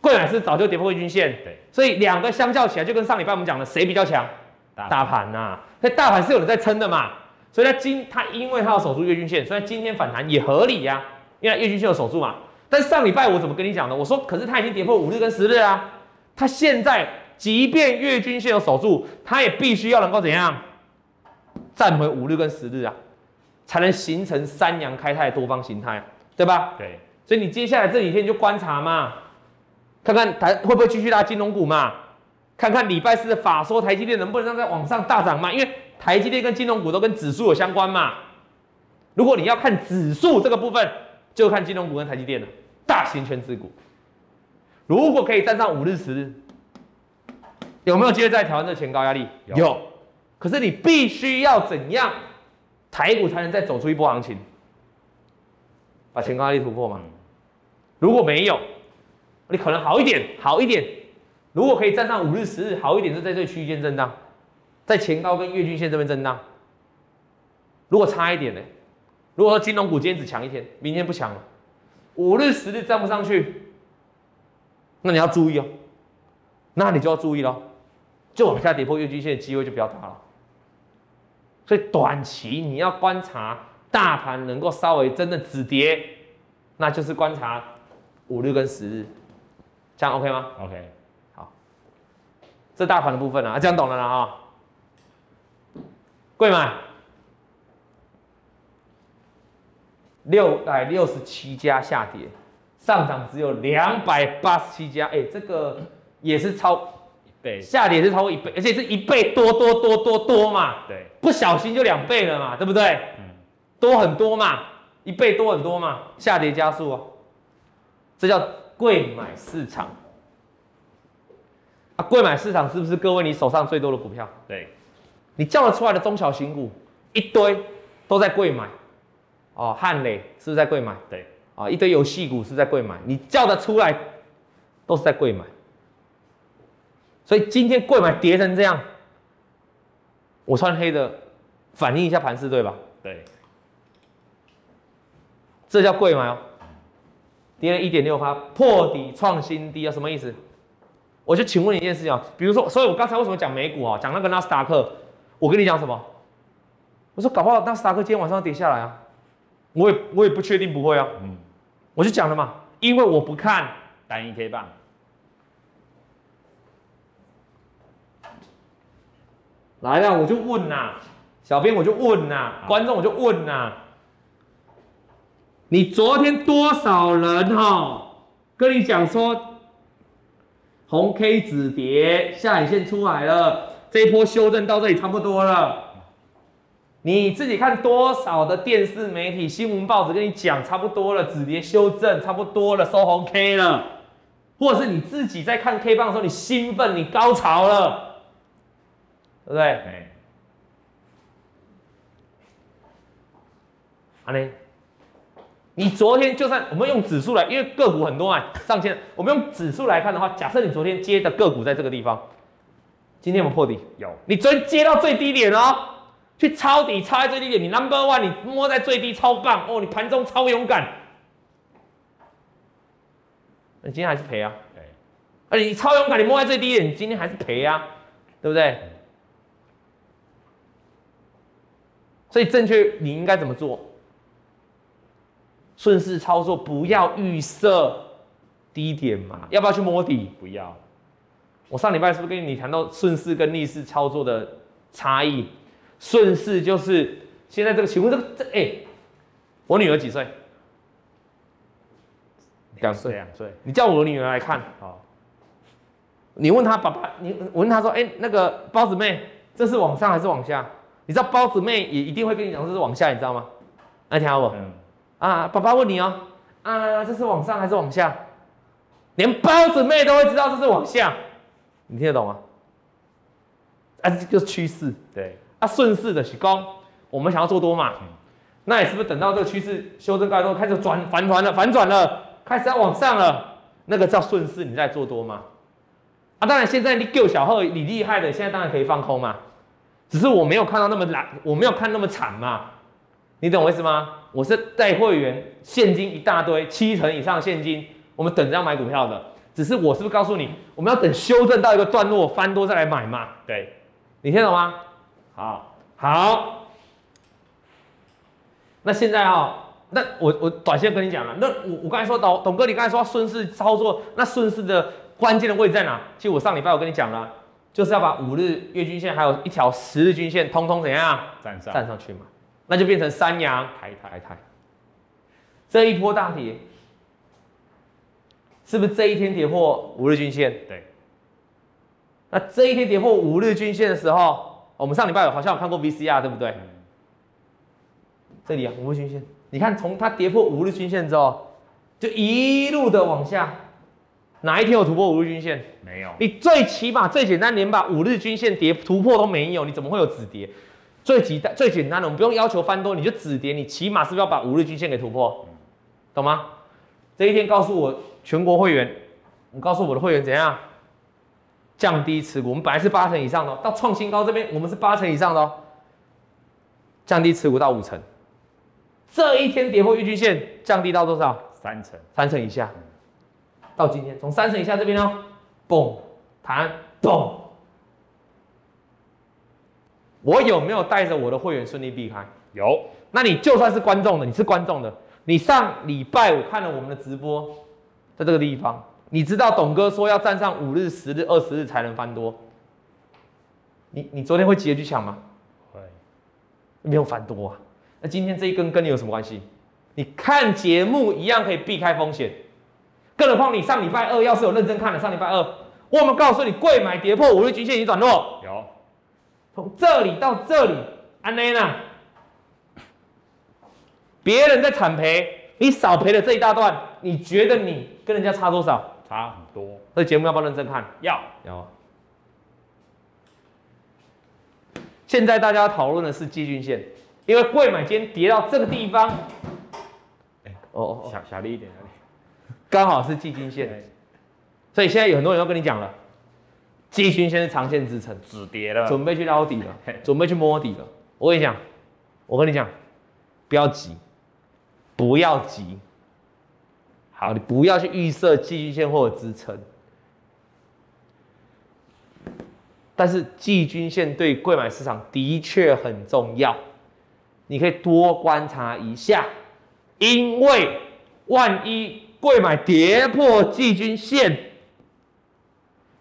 贵买是早就跌破月均线，对，所以两个相较起来，就跟上礼拜我们讲的，谁比较强？大大盘呐、所以大盘是有人在撑的嘛。所以它今它因为它要守住月均线，所以今天反弹也合理呀、因为它月均线有守住嘛。但是上礼拜我怎么跟你讲的？我说，可是它已经跌破五日跟十日啊，它现在即便月均线有守住，它也必须要能够怎样站回五日跟十日啊，才能形成三阳开泰的多方形态啊，对吧？对，所以你接下来这几天就观察嘛，看看台会不会继续拉金融股嘛，看看礼拜四的法说台积电能不能让它往上大涨嘛，因为台积电跟金融股都跟指数有相关嘛。如果你要看指数这个部分，就看金融股跟台积电了，大型全指股。如果可以站上五日、十日，有没有机会再挑战这前高压力？有可是你必须要怎样，台股才能再走出一波行情，把前高压力突破嘛？如果没有，你可能好一点，好一点。如果可以站上五日、十日，好一点，就在这区间震荡，在前高跟月均线这边震荡。如果差一点呢？如果说金融股今天只强一天，明天不强了，五日、十日站不上去，那你要注意哦，那你就要注意了，就往下跌破月均线的机会就比较大了。所以短期你要观察大盘能够稍微真的止跌，那就是观察五日跟十日，这样 OK 吗？OK 好。这大盘的部分啊，这样懂了啦啊。贵买六百六十七家下跌，上涨只有两百八十七家，哎，这个也是超一倍，下跌是超过一倍，而且是一倍多多多多多嘛。对，不小心就两倍了嘛，对不对？嗯，多很多嘛，一倍多很多嘛，下跌加速哦，这叫贵买市场。啊，贵买市场是不是各位你手上最多的股票？对，你叫得出来的中小型股一堆都在贵买，哦，汉磊是不是在贵买？对，啊，一堆游戏股是在贵买，你叫得出来都是在贵买，所以今天贵买跌成这样，我穿黑的反映一下盘势对吧？对，这叫贵买哦，跌了一点六八，破底创新低啊，什么意思？我就请问你一件事情啊，比如说，所以我刚才为什么讲美股啊，讲那个纳斯达克，我跟你讲什么？我说搞不好纳斯达克今天晚上要跌下来啊，我也我也不确定不会啊，嗯，我就讲了嘛，因为我不看。单一 K 棒，来了我就问呐，小编我就问呐，观众我就问呐，你昨天多少人哈？跟你讲说？红 K 止跌，下影线出来了，这一波修正到这里差不多了。你自己看多少的电视媒体、新闻报纸跟你讲差不多了，止跌修正差不多了，收红 K 了，或者是你自己在看 K 棒的时候，你兴奋，你高潮了，对不对？哎，阿雷。你昨天就算我们用指数来，因为个股很多啊，上千，我们用指数来看的话，假设你昨天接的个股在这个地方，今天有没有破底？有。你昨天接到最低点哦，去抄底抄在最低点，你 number one，你摸在最低超棒哦，你盘中超勇敢。你今天还是赔啊？哎。而且你超勇敢，你摸在最低点，你今天还是赔啊，对不对？所以正确你应该怎么做？顺势操作，不要预设低点嘛？要不要去摸底？不要。我上礼拜是不是跟你谈到顺势跟逆势操作的差异？顺势就是现在这个，请问这个这哎，我女儿几岁？两岁，两岁。你叫我女儿来看。好。你问她爸爸，你我问她说，哎，那个包子妹，这是往上还是往下？你知道包子妹也一定会跟你讲这是往下，你知道吗？来听我。嗯。啊，爸爸问你哦，啊，这是往上还是往下？连包子妹都会知道这是往下，你听得懂吗？啊，这就是趋势，对。啊，顺势的是高，我们想要做多嘛？那你是不是等到这个趋势修正过来之后，开始转反转了，反转了，开始要往上了，那个叫顺势，你在做多吗？啊，当然现在你救小贺，你厉害的，现在当然可以放空嘛。只是我没有看到那么难，我没有看那么惨嘛。你懂我意思吗？我是带会员现金一大堆，七成以上现金，我们等着要买股票的。只是我是不是告诉你，我们要等修正到一个段落翻多再来买嘛？对，你听懂吗？好，好。那现在啊，那我我短线跟你讲了，那我我刚才说董董哥，你刚才说顺势操作，那顺势的关键的位置在哪？其实我上礼拜我跟你讲了，就是要把五日月均线还有一条十日均线通通怎样站上站上去嘛。那就变成三阳抬抬抬，这一波大跌，是不是这一天跌破五日均线？对。那这一天跌破五日均线的时候，我们上礼拜有好像有看过 VCR，对不对？这里啊，五日均线，你看从它跌破五日均线之后，就一路的往下，哪一天有突破五日均线？没有，你最起码最简单，连把五日均线跌突破都没有，你怎么会有止跌？最简单最简单的，我们不用要求翻多，你就止跌，你起码是不是要把五日均线给突破？懂吗？这一天告诉我全国会员，你告诉我的会员怎样降低持股？我们本来是八成以上的哦，到创新高这边我们是八成以上的哦，降低持股到五成。这一天跌破月均线，降低到多少？三成，三成以下。到今天从三成以下这边哦，嘣弹嘣。我有没有带着我的会员顺利避开？有，那你就算是观众的，你是观众的，你上礼拜五看了我们的直播，在这个地方，你知道董哥说要站上五日、十日、二十日才能翻多，你你昨天会急着去抢吗？会，没有翻多啊。那今天这一根跟你有什么关系？你看节目一样可以避开风险，更何况你上礼拜二要是有认真看的，上礼拜二我们告诉你，贵买跌破五日均线已经转弱，有，从这里到这里，安内娜，别人在惨赔，你少赔了这一大段，你觉得你跟人家差多少？差很多，这节目要不要认真看？要，要。现在大家讨论的是季均线，因为贵买今天跌到这个地方，哎哦哦哦，小小力一点，刚好是季均线，所以现在有很多人要跟你讲了，季均线是长线支撑，止跌了，准备去捞底了嘿，准备去摸底了。我跟你讲，我跟你讲，不要急，不要急。好，你不要去预设季均线或者支撑。但是季均线对贵买市场的确很重要，你可以多观察一下，因为万一贵买跌破季均线，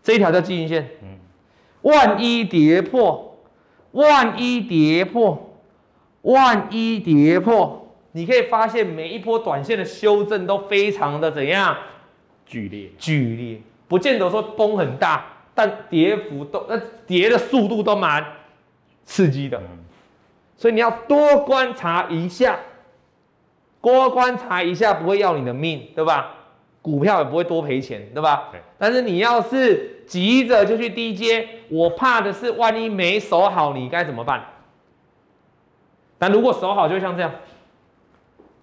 这一条叫季均线，嗯，万一跌破，万一跌破，万一跌破，你可以发现每一波短线的修正都非常的怎样剧烈，剧烈，不见得说崩很大，但跌幅都那跌的速度都蛮刺激的，嗯，所以你要多观察一下，多观察一下不会要你的命，对吧？股票也不会多赔钱，对吧？对。但是你要是急着就去低接，我怕的是万一没守好，你该怎么办？但如果守好，就像这样，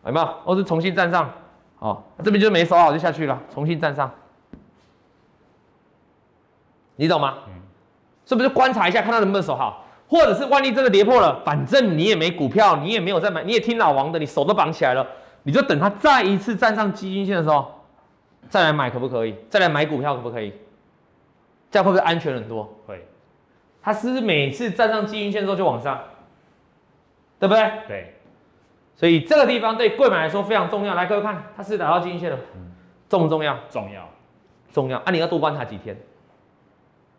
有没有？或是重新站上，哦，这边就没守好就下去了，重新站上，你懂吗？嗯是不是观察一下，看他能不能守好？或者是万一真的跌破了，反正你也没股票，你也没有在买，你也听老王的，你手都绑起来了，你就等他再一次站上基金线的时候，再来买可不可以？再来买股票可不可以？这样会不会安全很多？会，他是不是每次站上基金线之后就往上，对不对？对，所以这个地方对贵买来说非常重要。来，各位看，它是打到基金线了，重不重要？重要，重要啊！你要多观察几天。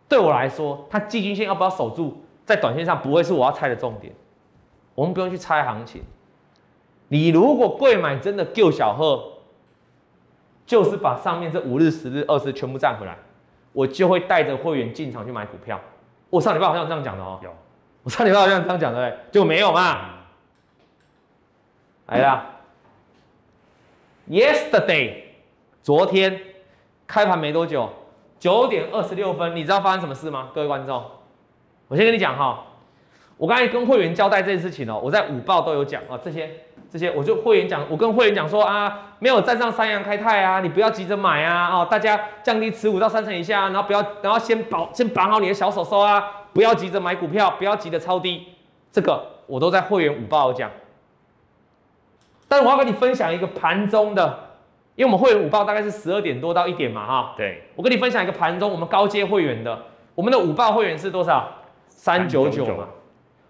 对我来说，它季均线要不要守住，在短线上不会是我要猜的重点。我们不用去猜行情。你如果贵买真的救小贺，就是把上面这五日、十日、二十全部占回来，我就会带着会员进场去买股票。我上礼拜好像这样讲的哦，有，我上礼拜好像这样讲的，哎，结果没有嘛。来啦，Yesterday，昨天开盘没多久，九点二十六分，你知道发生什么事吗？各位观众，我先跟你讲哈，我刚才跟会员交代这件事情哦，我在午报都有讲哦，这些这些，我就会员讲，我跟会员讲说啊，没有站上三阳开泰啊，你不要急着买啊，哦，大家降低持股到三成以下，然后不要，然后先保先绑好你的小手手啊，不要急着买股票，不要急着超低，这个我都在会员午报有讲。但是我要跟你分享一个盘中的，因为我们会员午报大概是十二点多到一点嘛，哈，对，我跟你分享一个盘中我们高阶会员的，我们的午报会员是多少？三九九嘛。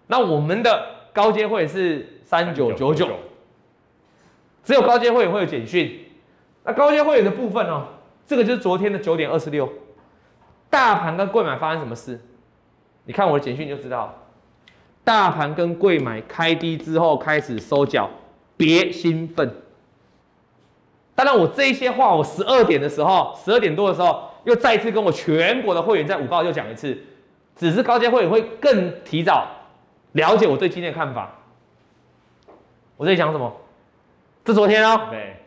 那我们的高阶会员是三九九九，只有高阶会员会有简讯。那高阶会员的部分哦，这个就是昨天的九点二十六，大盘跟贵买发生什么事？你看我的简讯就知道，大盘跟贵买开低之后开始收脚，别兴奋。当然，我这一些话，我十二点的时候，十二点多的时候，又再一次跟我全国的会员在五报又讲一次，只是高阶会员会更提早了解我对今天的看法。我在讲什么？这昨天哦，对，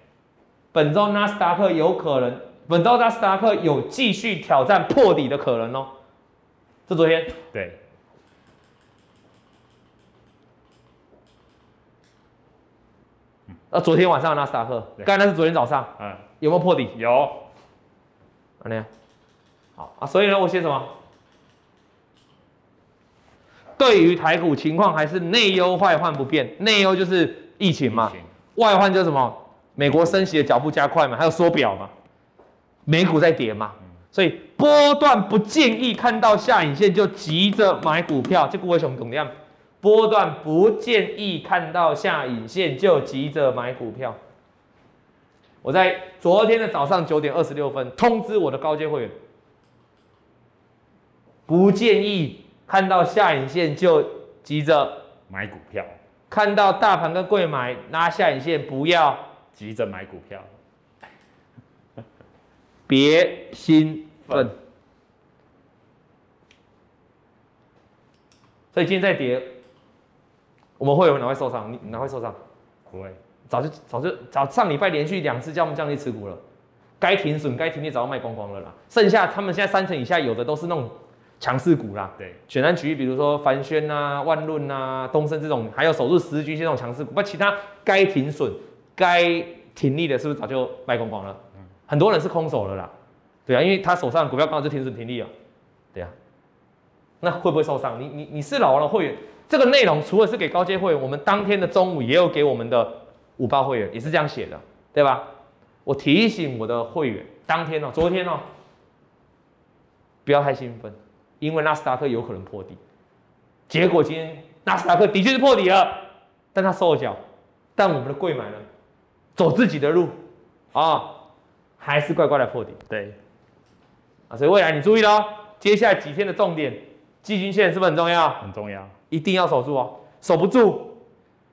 本周纳斯达克有可能本周纳斯达克有继续挑战破底的可能哦。这昨天，对，呃，昨天晚上的纳斯达克，对刚才那是昨天早上，嗯，有没有破底？有，啊，那样，好啊，所以呢，我写什么？对于台股情况还是内忧外患不变，内忧就是疫情嘛，情外患就是什么？美国升息的脚步加快嘛，还有缩表嘛，美股在跌嘛，所以波段不建议看到下影线就急着买股票，这个为什么懂样？波段不建议看到下影线就急着买股票。我在昨天的早上九点二十六分通知我的高阶会员，不建议看到下影线就急着买股票，看到大盘跟贵买拉下影线，不要急着买股票，别兴奋。所以今天在跌，我们会有哪会受伤？你哪会受伤？不会，早就早就早上礼拜连续两次叫我们降低持股了，该停损该停利早就卖光光了啦。剩下他们现在三成以下有的都是那种强势股啦。对，简单举例，比如说凡轩啊、万润啊、东升这种，还有守住十日均线这种强势股，不，其他该停损、该停利的，是不是早就卖光光了？很多人是空手了啦，对啊，因为他手上的股票刚好就停损停利了，对啊，那会不会受伤？你你你是老王的会员，这个内容除了是给高阶会员，我们当天的中午也有给我们的五八会员，也是这样写的，对吧？我提醒我的会员，当天哦，昨天哦，不要太兴奋，因为纳斯达克有可能破底。结果今天纳斯达克的确是破底了，但它收了脚，但我们的贵买呢，走自己的路啊，还是乖乖的破底对，啊。所以未来你注意喽，接下来几天的重点，季均线是不是很重要？很重要，一定要守住哦，守不住，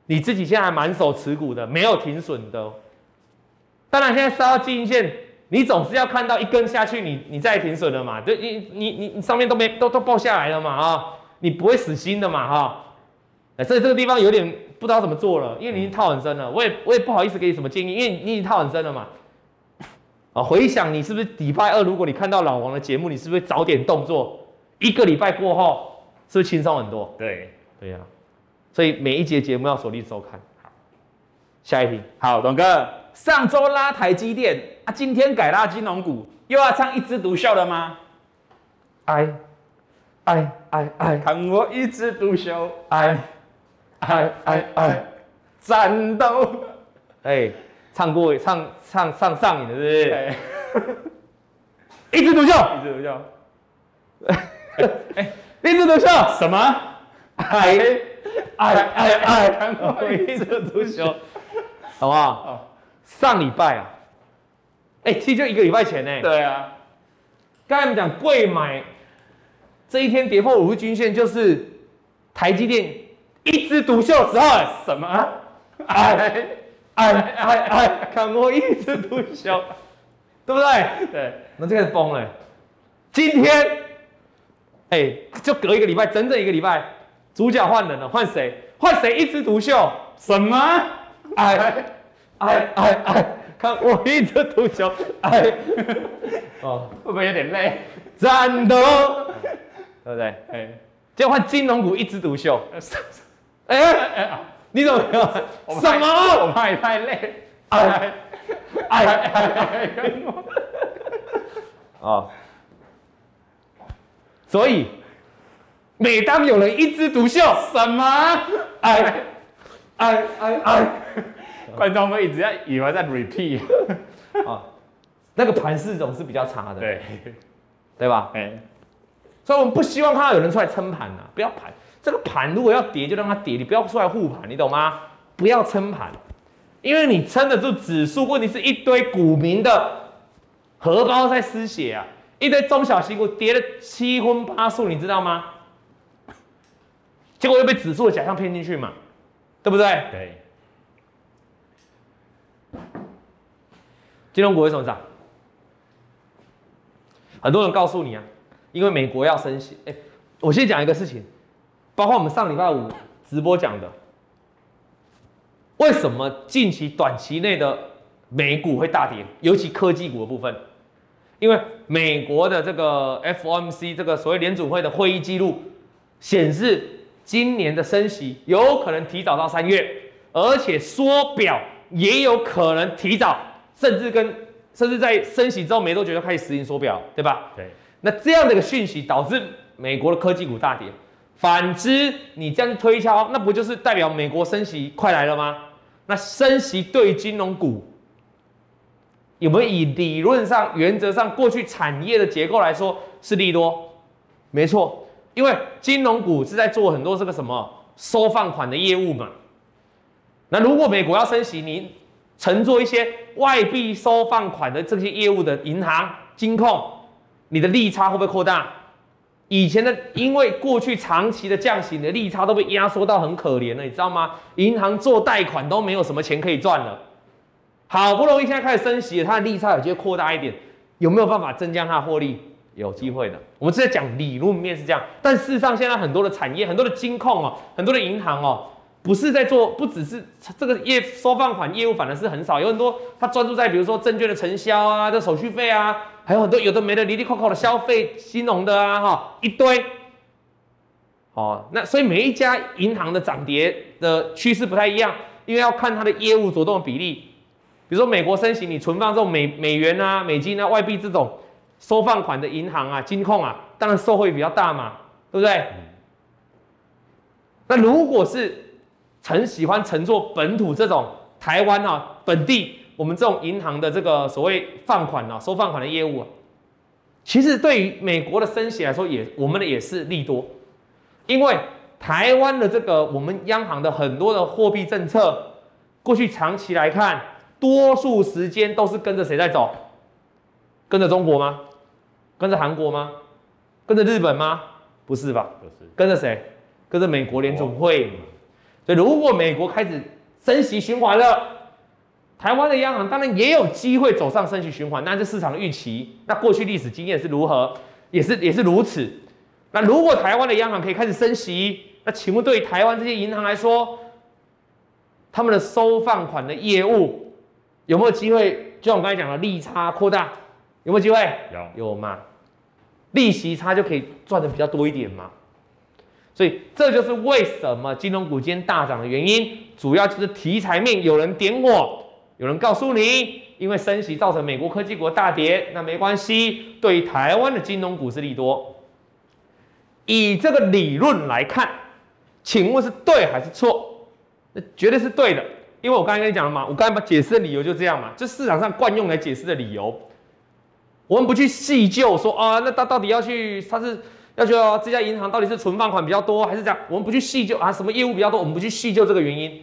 你自己现在还满手持股的，没有停损的哦。当然，现在杀到季均线，你总是要看到一根下去，你你再停损了嘛？对，你你你你上面都没都都爆下来了嘛啊，你不会死心的嘛哈。哎，所以这个地方有点不知道怎么做了，因为你已经套很深了，我也我也不好意思给你什么建议，因为你已经套很深了嘛。啊，回想你是不是礼拜二，如果你看到老王的节目，你是不是早点动作？一个礼拜过后，是不是轻松很多？对，对呀、所以每一节节目要锁定收看。好，下一题，好，董哥，上周拉台积电啊，今天改拉金融股，又要唱一枝独秀了吗？哎，哎哎哎，看我一枝独秀，哎，哎哎哎，战斗。哎，唱过唱唱唱上瘾了，是不是？对，一枝独秀，一枝独秀。一枝独秀，什么？爱，爱，爱，爱，看我一枝独秀。好不好？哦，上礼拜啊，哎，其实就一个礼拜前呢。对啊，刚才我们讲贵买这一天跌破五日均线，就是台积电一枝独秀的时候，哎什么？哎哎哎哎，看我一枝独秀，对不对？对，那就开始崩了。今天，哎，就隔一个礼拜，整整一个礼拜，主角换人了，换谁？换谁一枝独秀？什么？哎哎哎哎，看我一枝独秀，哎，哦，会不会有点累？战斗，对不对？哎，结果换金融股一枝独秀，哎哎，你怎么？什我？怕你太累。哎哎哎哎，啊！所以，每当有人一枝独秀，什么？哎哎哎哎，观众们一直在以为在 repeat。啊，那个盘势总是比较差的，对，对吧？哎，所以我们不希望看到有人出来撑盘呐，不要盘。这个盘如果要跌，就让它跌，你不要出来护盘，你懂吗？不要撑盘，因为你撑得住指数，问题是一堆股民的荷包在失血啊，一堆中小型股跌了七荤八素，你知道吗？结果又被指数的假象骗进去嘛，对不对？对，金融股为什么涨？很多人告诉你啊，因为美国要升息。哎、我先讲一个事情，包括我们上礼拜五直播讲的，为什么近期短期内的美股会大跌，尤其科技股的部分，因为美国的这个 FOMC 这个所谓联储会的会议记录显示，今年的升息有可能提早到三月，而且缩表也有可能提早，甚至跟甚至在升息之后没多久就开始实行缩表，对吧？对，那这样的一个讯息导致美国的科技股大跌。反之，你这样推敲，那不就是代表美国升息快来了吗？那升息对金融股有没有以理论上、原则上过去产业的结构来说是利多？没错，因为金融股是在做很多这个什么收放款的业务嘛。那如果美国要升息，你乘坐一些外币收放款的这些业务的银行、金控，你的利差会不会扩大？以前的，因为过去长期的降息，你的利差都被压缩到很可怜了，你知道吗？银行做贷款都没有什么钱可以赚了，好不容易现在开始升息了，它的利差有机会扩大一点，有没有办法增加它的获利？有机会的。我们是在讲理论面是这样，但事实上现在很多的产业、很多的金控哦、很多的银行哦，不是在做，不只是这个业收放款业务，反而是很少，有很多它专注在比如说证券的承销啊、这手续费啊。还有很多有的没的，离离扣扣的消费、金融的啊，哈，一堆。哦，那所以每一家银行的涨跌的趋势不太一样，因为要看它的业务着动的比例。比如说美国升息，你存放这种美美元啊、美金啊、外币这种收放款的银行啊、金控啊，当然受惠比较大嘛，对不对？那如果是很喜欢乘坐本土这种台湾啊本地。我们这种银行的这个所谓放款啊、收放款的业务啊，其实对于美国的升息来说，也我们的也是利多，因为台湾的这个我们央行的很多的货币政策，过去长期来看，多数时间都是跟着谁在走？跟着中国吗？跟着韩国吗？跟着日本吗？不是吧？不是，跟着谁？跟着美国联总会。所以如果美国开始升息循环了。台湾的央行当然也有机会走上升息循环，那这市场的预期。那过去历史经验是如何？也是也是如此。那如果台湾的央行可以开始升息，那请问对于台湾这些银行来说，他们的收放款的业务有没有机会？就像我刚才讲的，利差扩大有没有机会？有有嘛？利息差就可以赚的比较多一点嘛。所以这就是为什么金融股今天大涨的原因，主要就是题材面有人点我。有人告诉你，因为升息造成美国科技股大跌，那没关系，对台湾的金融股是利多。以这个理论来看，请问是对还是错？那绝对是对的，因为我刚才跟你讲了嘛，我刚才把解释的理由就这样嘛，就市场上惯用来解释的理由。我们不去细究说啊，那他到底要去，他是要去这家银行到底是存放款比较多，还是这样？我们不去细究啊，什么业务比较多，我们不去细究这个原因。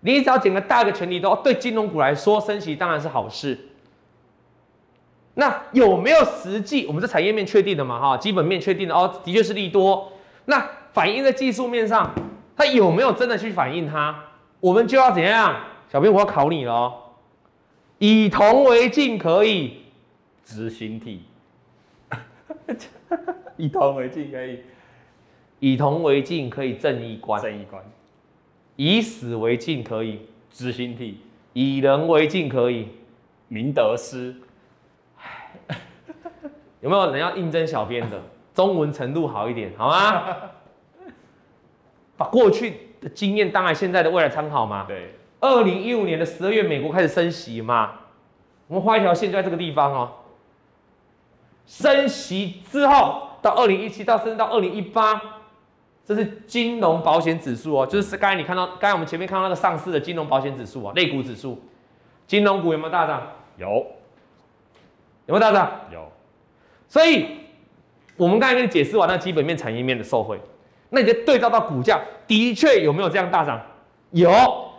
你只要整个大的前提都对金融股来说升息当然是好事。那有没有实际？我们是产业面确定的嘛？哈，基本面确定的哦，的确是利多。那反映在技术面上，它有没有真的去反映它？我们就要怎样？小编，我要考你了哦。以铜为镜可以知兴替。以铜为镜可以，以铜为镜可以正衣冠。正衣冠。以史为镜可以知兴替；以人为镜可以明得失。有没有人要应征小编的？中文程度好一点，好吗？把 过去的经验当然现在的未来参考嘛。对。二零一五年的十二月，美国开始升息嘛。我们画一条线就在这个地方哦。升息之后，到二零一七，到甚至到二零一八。这是金融保险指数哦，就是刚才你看到，刚才我们前面看到那个上市的金融保险指数啊，类股指数，金融股有没有大涨？有，有没有大涨？有。所以，我们刚才跟你解释完那基本面、产业面的受惠，那你就对照到股价，的确有没有这样大涨？有。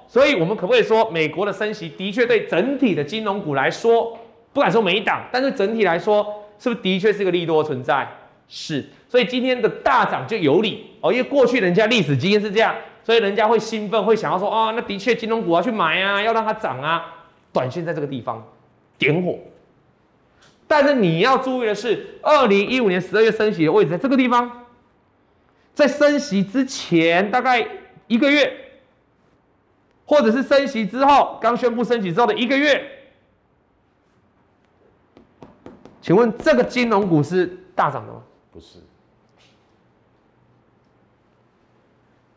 所以，我们可不可以说，美国的升息的确对整体的金融股来说，不敢说每一档，但是整体来说，是不是的确是个利多存在？是。所以今天的大涨就有理哦，因为过去人家历史经验是这样，所以人家会兴奋，会想要说啊，那的确金融股要去买啊，要让它涨啊。短线在这个地方点火，但是你要注意的是，二零一五年十二月升息的位置在这个地方，在升息之前大概一个月，或者是升息之后刚宣布升息之后的一个月。请问这个金融股是大涨的吗？不是，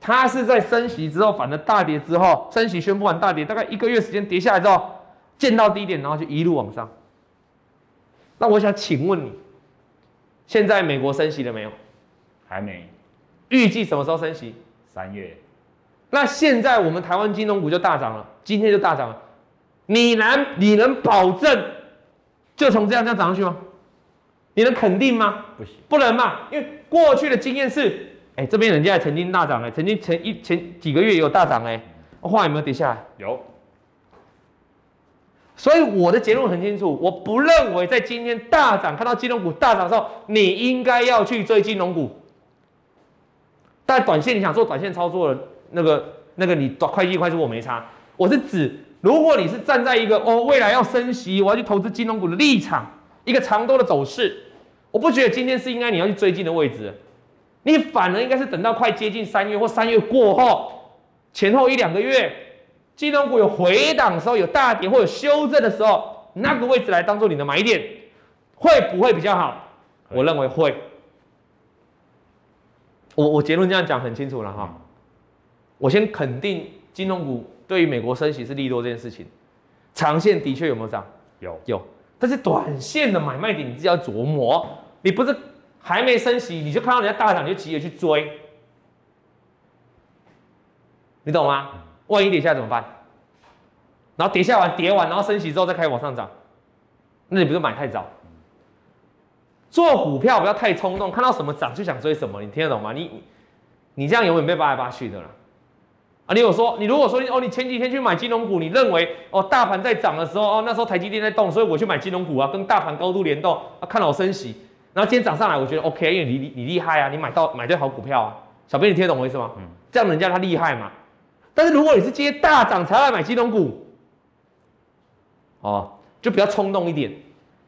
它是在升息之后，反而大跌之后，升息宣布完大跌，大概一个月时间跌下来之后，见到低点，然后就一路往上。那我想请问你，现在美国升息了没有？还没预计什么时候升息？三月，那现在我们台湾金融股就大涨了，今天就大涨了。你能你能保证就从这样这样涨上去吗？你能肯定吗？不行，不能嘛，因为过去的经验是，哎、这边人家也曾经大涨哎，曾经前一前几个月也有大涨哎，后来有没有跌下来？有所以我的结论很清楚，我不认为在今天大涨看到金融股大涨的时候，你应该要去追金融股。但短线你想做短线操作的那个那个你短会计快速我没差，我是指如果你是站在一个哦未来要升息，我要去投资金融股的立场，一个长多的走势，我不觉得今天是应该你要去追进的位置，你反而应该是等到快接近三月或三月过后，前后一两个月，金融股有回档的时候，有大跌或有修正的时候，那个位置来当做你的买点，会不会比较好？我认为会。我我结论这样讲很清楚了哈。我先肯定金融股对于美国升息是利多这件事情，长线的确有没有涨？有有，但是短线的买卖点你自己要琢磨，你不是还没升息你就看到人家大涨你就急着去追，你懂吗？万一跌下来怎么办？然后跌下完跌完，然后升息之后再开始往上涨，那你不是买太早？做股票不要太冲动，看到什么涨就想追什么，你听得懂吗？你你这样永远被扒来扒去的啦。啊，你有说你如果说哦，你前几天去买金融股，你认为哦大盘在涨的时候哦那时候台积电在动，所以我去买金融股啊，跟大盘高度联动啊，看到我升息，然后今天涨上来，我觉得 OK，因为你你厉害啊，你买到买对好股票啊，小编你听得懂我意思吗？嗯这样人家他厉害嘛。但是如果你是今天大涨才来买金融股，哦，就比较冲动一点。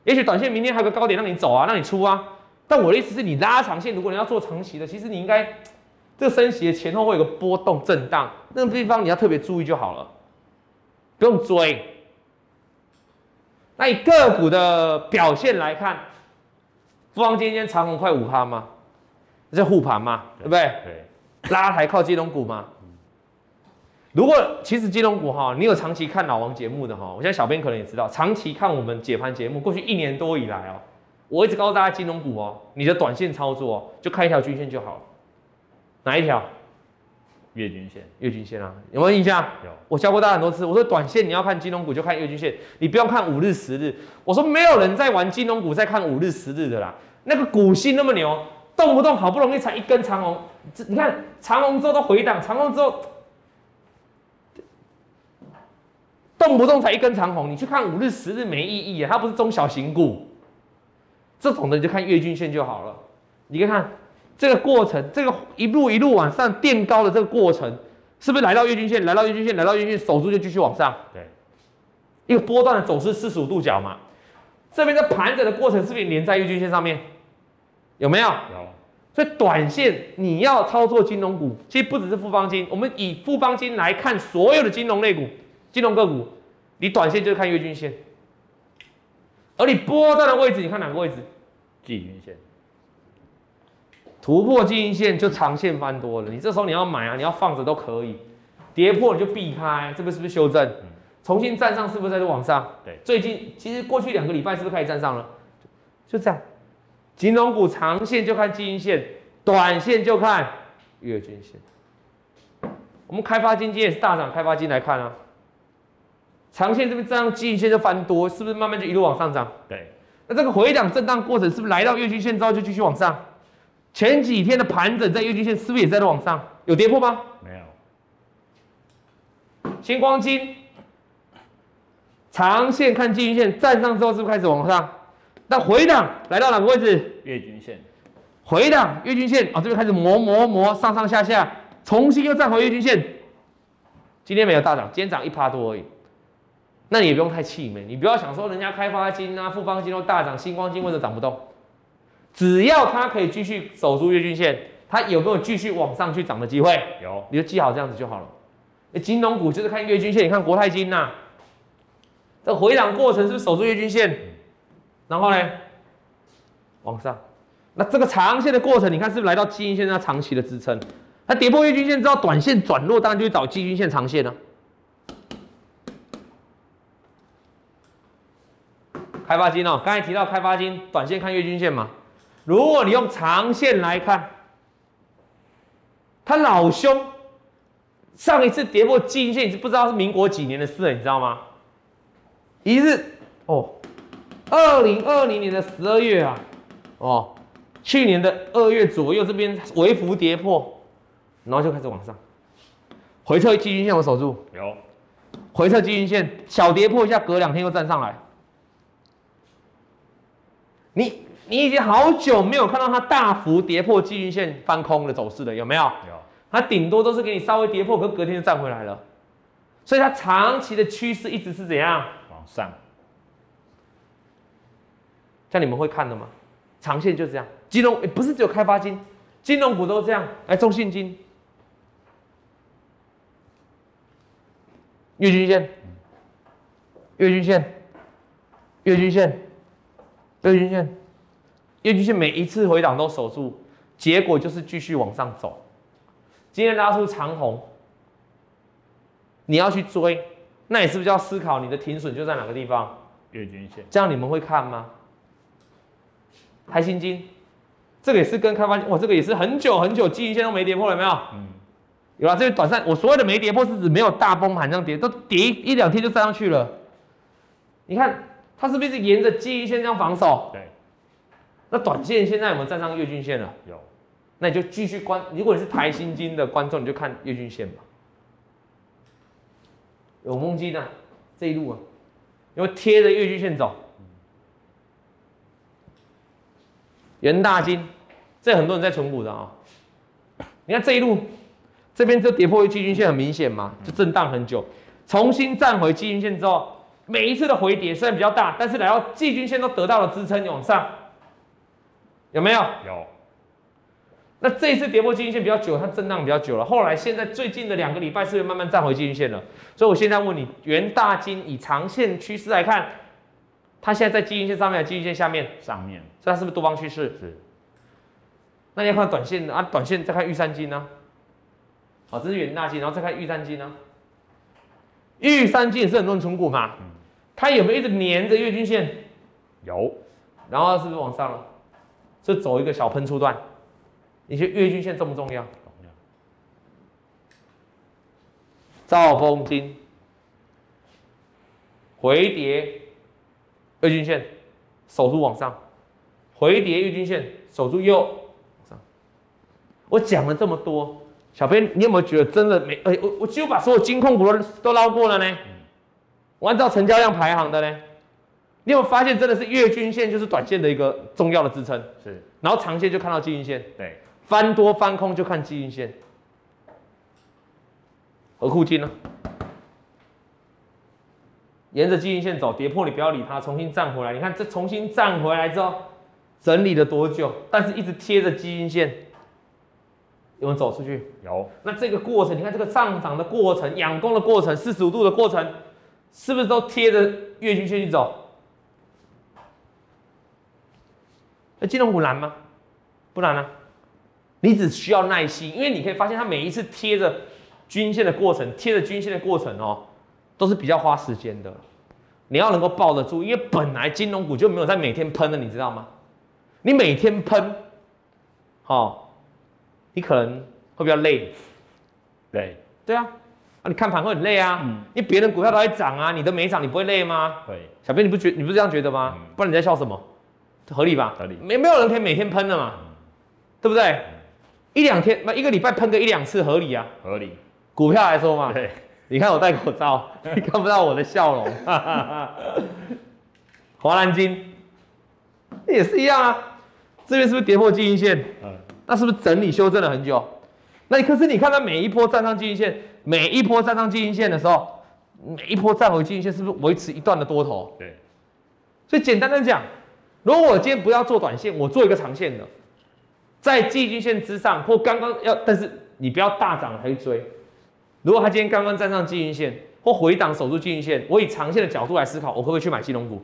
也许短线明天还有个高点让你走啊，让你出啊。但我的意思是你拉长线，如果你要做长期的，其实你应该 这个升息的前后会有个波动震荡，那个地方你要特别注意就好了，不用追。那以个股的表现来看，富邦今天长虹快五趴吗，这是护盘嘛，对不对？对，拉抬靠金融股嘛。如果其实金融股哈，你有长期看老王节目的哈，我现在小编可能也知道，长期看我们解盘节目，过去一年多以来哦，我一直告诉大家金融股哦，你的短线操作、哦、就看一条均线就好了。哪一条？月均线月均线啊，有没有印象？有，我教过大家很多次，我说短线你要看金融股就看月均线，你不要看五日、十日。我说没有人在玩金融股在看五日、十日的啦，那个股性那么牛，动不动好不容易才一根长红，这你看长红之后都回档，长红之后动不动才一根长红，你去看五日、十日没意义啊，它不是中小型股，这种的你就看月均线就好了。你看看这个过程，这个一路一路往上垫高的这个过程，是不是来到月均线，来到月均线，来到月均线，守住就继续往上，对，一个波段的走势四十五度角嘛。这边的盘整的过程是不是连在月均线上面？有没有？有，所以短线你要操作金融股，其实不只是富邦金，我们以富邦金来看所有的金融类股、金融个股，你短线就是看月均线，而你波段的位置，你看哪个位置？季均线，突破季均线就长线翻多了，你这时候你要买啊，你要放着都可以，跌破你就避开，这个是不是修正？重新站上是不是在这往上？对最近其实过去两个礼拜是不是开始站上了？就这样，金融股长线就看季均线，短线就看月均线。我们开发金今天也是大涨，开发金来看啊，长线这边这样季均线就翻多，是不是慢慢就一路往上涨？对，那这个回档震荡过程是不是来到月均线之后就继续往上？前几天的盘整在月均线是不是也在往上？有跌破吗？没有，星光金长线看季均线站上之后是不是开始往上？那回档来到哪个位置？月均线，回档月均线啊、这边开始磨磨磨上上下下，重新又站回月均线。今天没有大涨，今天涨一趴多而已。那你也不用太气馁，你不要想说人家开发金啊、富邦金都大涨，星光金为什么涨不动？只要它可以继续守住月均线，它有没有继续往上去涨的机会？有，你就记好这样子就好了。金融股就是看月均线，你看国泰金呐、这回档过程是不是守住月均线？然后呢，往上。那这个长线的过程，你看是不是来到基均线它长期的支撑？它跌破月均线之后，短线转弱，当然就去找基均线长线了。开发金哦，刚才提到开发金，短线看月均线嘛。如果你用长线来看，他老兄上一次跌破季均线，你不知道是民国几年的事了，你知道吗？一日哦，二零二零年的十二月啊，哦，去年的二月左右，这边微幅跌破，然后就开始往上，回撤季均线我守住，有回撤季均线小跌破一下，隔两天又站上来。你你已经好久没有看到它大幅跌破季均线翻空的走势了，有没有？有它顶多都是给你稍微跌破，可隔天就站回来了。所以它长期的趋势一直是怎样？往上，像你们会看的吗？长线就这样，金融也不是只有开发金，金融股都这样。哎，中信金，月均线，月均线，月均线，月均线，月均线每一次回档都守住，结果就是继续往上走。今天拉出长红，你要去追，那你是不是就要思考你的停损就在哪个地方？月均线这样你们会看吗？台新金，这个也是跟开发金，哇，这个也是很久很久，基均线都没跌破了，有没有？嗯，有啊，这个短暂，我所谓的没跌破是指没有大崩盘这样跌，都跌一一两天就站上去了。你看它是不是沿着季均线这样防守？对，那短线现在有没有站上月均线了？有那你就继续观，如果你是台新金的观众，你就看月均线吧。永丰金呢，这一路啊，因为贴着月均线走。元大金，这很多人在存股的啊、你看这一路，这边就跌破月均线很明显嘛，就震荡很久，重新站回季均线之后，每一次的回跌虽然比较大，但是来到季均线都得到了支撑，往上，有没有？有。那这一次跌破季均线比较久，它震荡比较久了。后来现在最近的两个礼拜是慢慢站回季均线了？所以我现在问你，元大金以长线趋势来看，它现在在季均线上面，还是季均线下面，上面。所以它是不是多方趋势？是。那你要看短线的啊，短线再看玉山金呢、好，这是元大金，然后再看玉山金呢、玉山金也是很多人存股嘛，它有没有一直粘着月均线？有然后是不是往上了？是走一个小喷出段？你觉得月均线重不重要？重要兆丰金回跌月均线，守住往上，回跌月均线，守住右往上。我讲了这么多，小编，你有没有觉得真的没？哎、我我几乎把所有金控股都都捞过了呢。我按照成交量排行的呢，你有没有发现真的是月均线就是短线的一个重要的支撑，是，然后长线就看到季均线。对，翻多翻空就看季均线。和库金呢？沿着季均线走，跌破你不要理它，重新站回来。你看这重新站回来之后，整理了多久？但是一直贴着季均线，有没有走出去？有那这个过程，你看这个上涨的过程、仰攻的过程、四十五度的过程，是不是都贴着月均线去走？那金融股难吗？不难啊，你只需要耐心，因为你可以发现它每一次贴着均线的过程，贴着均线的过程哦，都是比较花时间的。你要能够抱得住，因为本来金融股就没有在每天喷的，你知道吗？你每天喷，好、你可能会比较累。对对啊，啊，你看盘会很累啊，嗯因为别人股票都在涨啊，你的没涨，你不会累吗？会小编，你不觉你不是这样觉得吗？嗯不然你在笑什么？合理吧？合理没没有人可以每天喷的嘛，对不对？一两天，那一个礼拜喷个一两次合理啊。合理，股票来说嘛，对，你看我戴口罩，你看不到我的笑容。华南金也是一样啊，这边是不是跌破季均线？嗯，那是不是整理修正了很久？那你可是你看它每一波站上季均线，每一波站上季均线的时候，每一波站回季均线，是不是维持一段的多头？对，所以简单的讲，如果我今天不要做短线，我做一个长线的，在季均线之上或刚刚要，但是你不要大涨才去追。如果它今天刚刚站上季均线或回档守住季均线，我以长线的角度来思考，我可不可以去买金融股？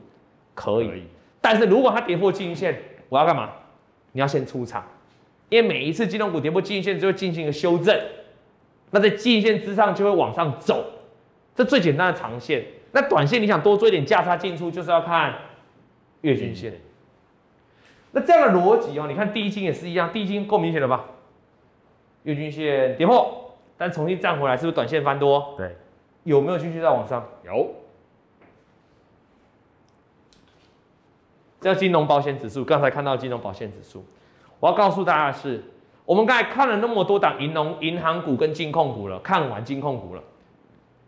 可以。可以，但是如果它跌破季均线，我要干嘛？你要先出场，因为每一次金融股跌破季线就会进行一个修正，那在季线之上就会往上走，这最简单的长线。那短线你想多做一点价差进出，就是要看月均线。那这样的逻辑哦，你看第一金也是一样，第一金够明显了吧？月均线跌破，但重新站回来，是不是短线翻多？对，有没有继续再往上？有。这叫金融保险指数，刚才看到金融保险指数。我要告诉大家的是，我们刚才看了那么多档银农银行股跟金控股了，看完金控股了，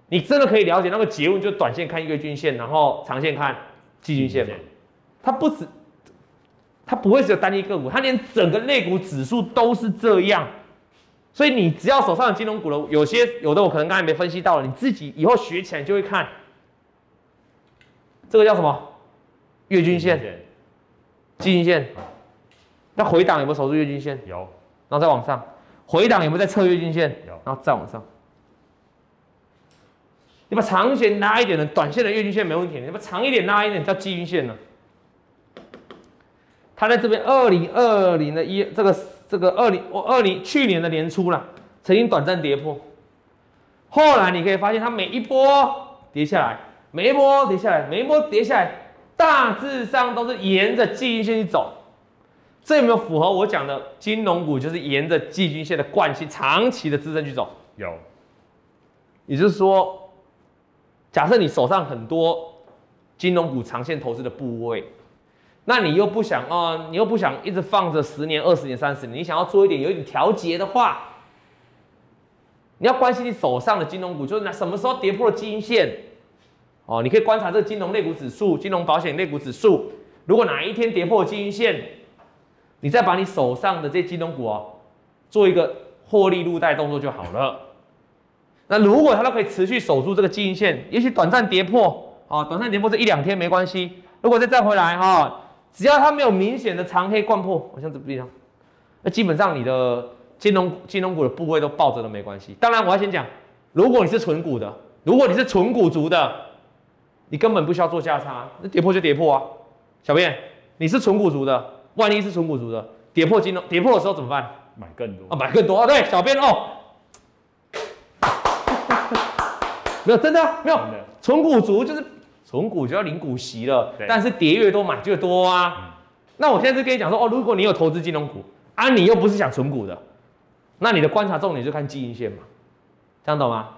你真的可以了解那个结论，就短线看月均线，然后长线看季均线吗？它不止，它不会只有单一个股，它连整个类股指数都是这样。所以你只要手上的金融股了，有些有的我可能刚才没分析到了，你自己以后学起来就会看。这个叫什么？月均线、季均线。那回档有没有守住月均线？有。然后再往上，回档有没有在测月均线？有。然后再往上。你把长线拉一点的，短线的月均线没问题。你把长一点拉一点叫季均线呢？它在这边二零二零的一这个这个二零我二零去年的年初了，曾经短暂跌破，后来你可以发现它每一波跌下来，每一波跌下来，每一波跌下来，大致上都是沿着季均线去走。这有没有符合我讲的金融股就是沿着季均线的惯性，长期的支撑去走？有。也就是说，假设你手上很多金融股长线投资的部位。那你又不想啊？你又不想一直放着十年、二十年、三十年？你想要做一点有一点调节的话，你要关心你手上的金融股，就是那什么时候跌破了均线哦？你可以观察这个金融类股指数、金融保险类股指数，如果哪一天跌破均线，你再把你手上的这金融股哦，做一个获利入袋动作就好了。那如果它都可以持续守住这个均线，也许短暂跌破啊，短暂跌破这一两天没关系。如果再再回来哈。只要它没有明显的长黑贯破，好像这不一样，那基本上你的金融金融股的部位都抱着都没关系。当然，我要先讲，如果你是纯股的，如果你是纯股族的，你根本不需要做价差，那跌破就跌破啊。小编，你是纯股族的，万一是纯股族的，跌破金融跌破的时候怎么办？买更多啊，买更多啊。对，小编哦，没有真的没有纯股族就是。纯股就要领股息了，但是跌越多买越多啊。那我现在是跟你讲说，哦，如果你有投资金融股啊，你又不是想纯股的，那你的观察重点就看基因线嘛，这样懂吗？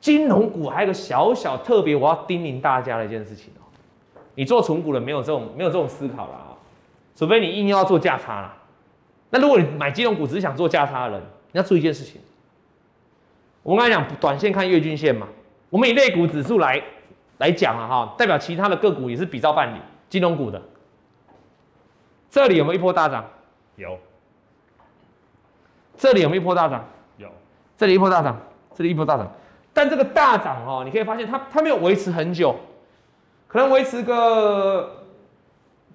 金融股还有个小小特别，我要叮咛大家的一件事情哦，你做纯股的没有这种没有这种思考了啊，除非你硬要做价差了。那如果你买金融股只是想做价差的人，你要注意一件事情，我刚才讲短线看月均线嘛，我们以类股指数来。来讲了哈，代表其他的个股也是比照办理，金融股的。这里有没有一波大涨？有。这里有没有一波大涨？有。这里一波大涨，这里一波大涨，但这个大涨哦，你可以发现它它没有维持很久，可能维持个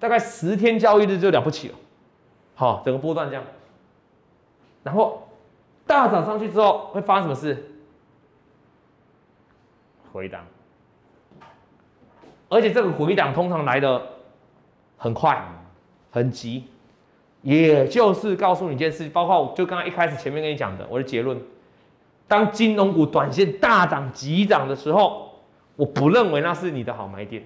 大概十天交易日就了不起了。好，整个波段这样，然后大涨上去之后会发生什么事？回档。而且这个回档通常来的很快，很急，也就是告诉你一件事，包括就刚刚一开始前面跟你讲的我的结论，当金融股短线大涨急涨的时候，我不认为那是你的好买点，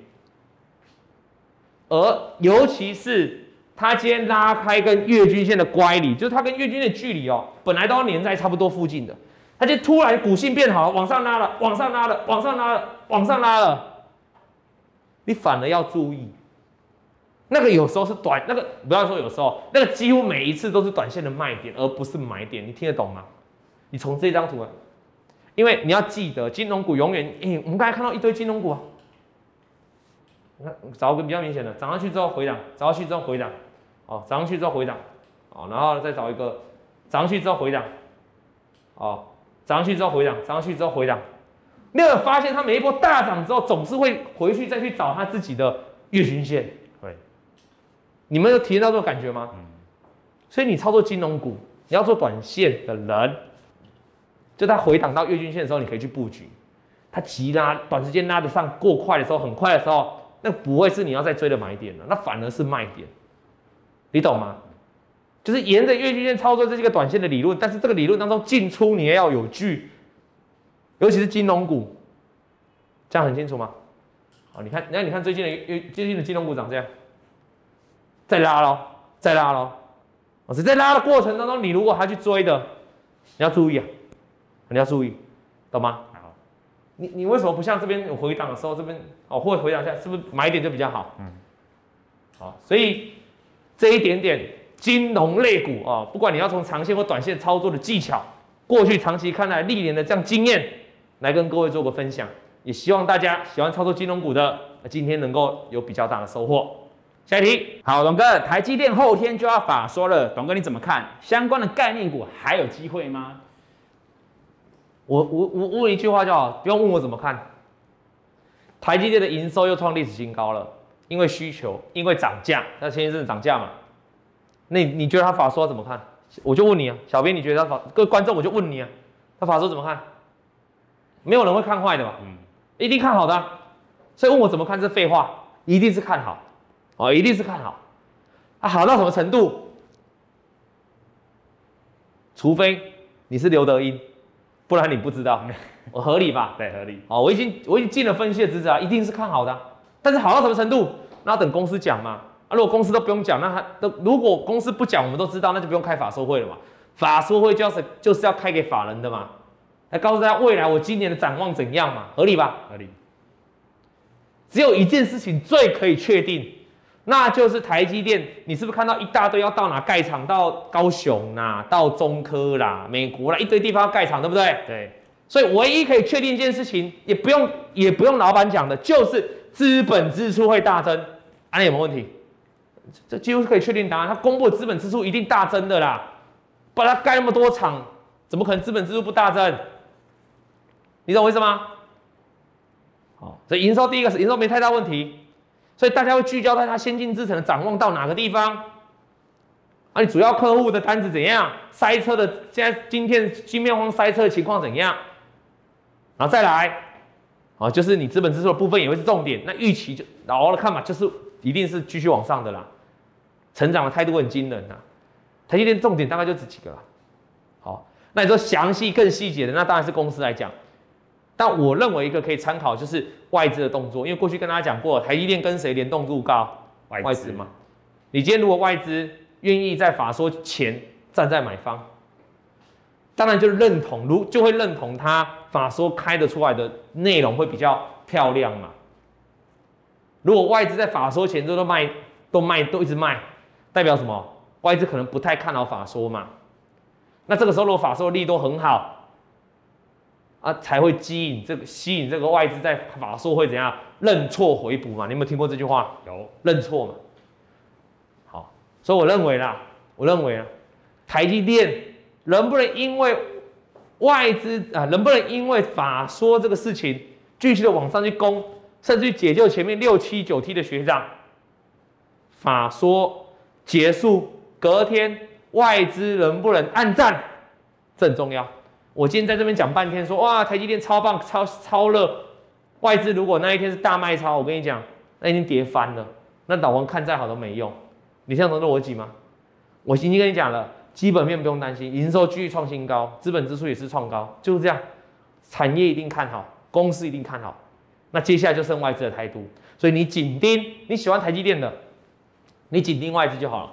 而尤其是它今天拉开跟月均线的乖离，就是它跟月均线的距离哦，本来都要粘在差不多附近的，它就突然股性变好了，往上拉了，往上拉了，往上拉了，往上拉了。你反而要注意，那个有时候是短，那个不要说有时候，那个几乎每一次都是短线的卖点，而不是买点。你听得懂吗？你从这张图啊，因为你要记得，金融股永远，诶，我们刚才看到一堆金融股啊，你看找个比较明显的，涨上去之后回档，涨上去之后回档，哦，涨上去之后回档，哦，然后再找一个，涨上去之后回档，哦，涨上去之后回档，涨上去之后回档。你有发现，它每一波大涨之后，总是会回去再去找它自己的月均线。对，你们有体验到这种感觉吗？嗯。所以你操作金融股，你要做短线的人，就它回档到月均线的时候，你可以去布局。它急拉，短时间拉得上过快的时候，很快的时候，那不会是你要再追的买点了，那反而是卖点。你懂吗？就是沿着月均线操作，这是一个短线的理论，但是这个理论当中进出你也要有据，尤其是金融股，这样很清楚吗？好，你看，那你看最近的月最近的金融股涨这样，再拉喽，再拉喽，我是在拉的过程当中，你如果还去追的，你要注意啊，你要注意，懂吗？好，你你为什么不像这边有回档的时候，这边哦会回档一下，是不是买点就比较好？嗯，好，所以这一点点金融类股啊、不管你要从长线或短线操作的技巧，过去长期看来历年的这样经验，来跟各位做个分享，也希望大家喜欢操作金融股的，今天能够有比较大的收获。下一题，好，董哥，台积电后天就要法说了，董哥你怎么看？相关的概念股还有机会吗？我我我问一句话就好，不用问我怎么看。台积电的营收又创历史新高了，因为需求，因为涨价，那前一阵子涨价嘛，那你你觉得他法说怎么看？我就问你啊，小编你觉得他法各位观众我就问你啊，他法说怎么看？没有人会看坏的嘛，嗯一定看好的啊、所以问我怎么看是废话，一定是看好，哦，一定是看好，啊，好到什么程度？除非你是刘德英，不然你不知道，我 合理吧？对，合理。哦，我已经我已经尽了分析的职责啊，一定是看好的啊、但是好到什么程度，那等公司讲嘛。啊，如果公司都不用讲，那他都如果公司不讲，我们都知道，那就不用开法说会了嘛。法说会就是就是要开给法人的嘛，来告诉大家未来我今年的展望怎样嘛，合理吧？合理。只有一件事情最可以确定，那就是台积电，你是不是看到一大堆要到哪盖厂？到高雄啦，到中科啦，美国啦，一堆地方要盖厂，对不对？对，所以唯一可以确定一件事情，也不用也不用老板讲的，就是资本支出会大增。啊，那有没有问题？这几乎是可以确定答案。他公布的资本支出一定大增的啦，不然他盖那么多厂，怎么可能资本支出不大增？你懂我意思吗？好，所以营收第一个是营收没太大问题，所以大家会聚焦在它先进制程的展望到哪个地方。啊，你主要客户的单子怎样？塞车的现在今天晶片荒塞车的情况怎样？然后再来，啊，就是你资本支出的部分也会是重点。那预期就老王的看法就是一定是继续往上的啦，成长的态度很惊人呐。台积电重点大概就这几个啦。好，那你说详细更细节的，那当然是公司来讲。但我认为一个可以参考就是外资的动作，因为过去跟大家讲过，台积电跟谁联动度高？外外资嘛。你今天如果外资愿意在法说前站在买方，当然就认同，如就会认同他法说开得出来的内容会比较漂亮嘛。如果外资在法说前都都卖都卖都一直卖，代表什么？外资可能不太看好法说嘛。那这个时候如果法说力都很好，啊，才会吸引这个吸引这个外资在法说会怎样认错回补嘛？你有没有听过这句话？有认错嘛。好，所以我认为啦，我认为啊，台积电能不能因为外资啊，能不能因为法说这个事情继续的往上去攻，甚至去解救前面六七九 T 的学长，法说结束隔天外资能不能按赞，这很重要。我今天在这边讲半天说哇，台积电超棒、超超热，外资如果那一天是大卖超，我跟你讲，那已经跌翻了，那老王看再好都没用。你相同的逻辑吗？我已经跟你讲了，基本面不用担心，营收继续创新高，资本支出也是创高，就是这样，产业一定看好，公司一定看好。那接下来就剩外资的态度，所以你紧盯你喜欢台积电的，你紧盯外资就好了。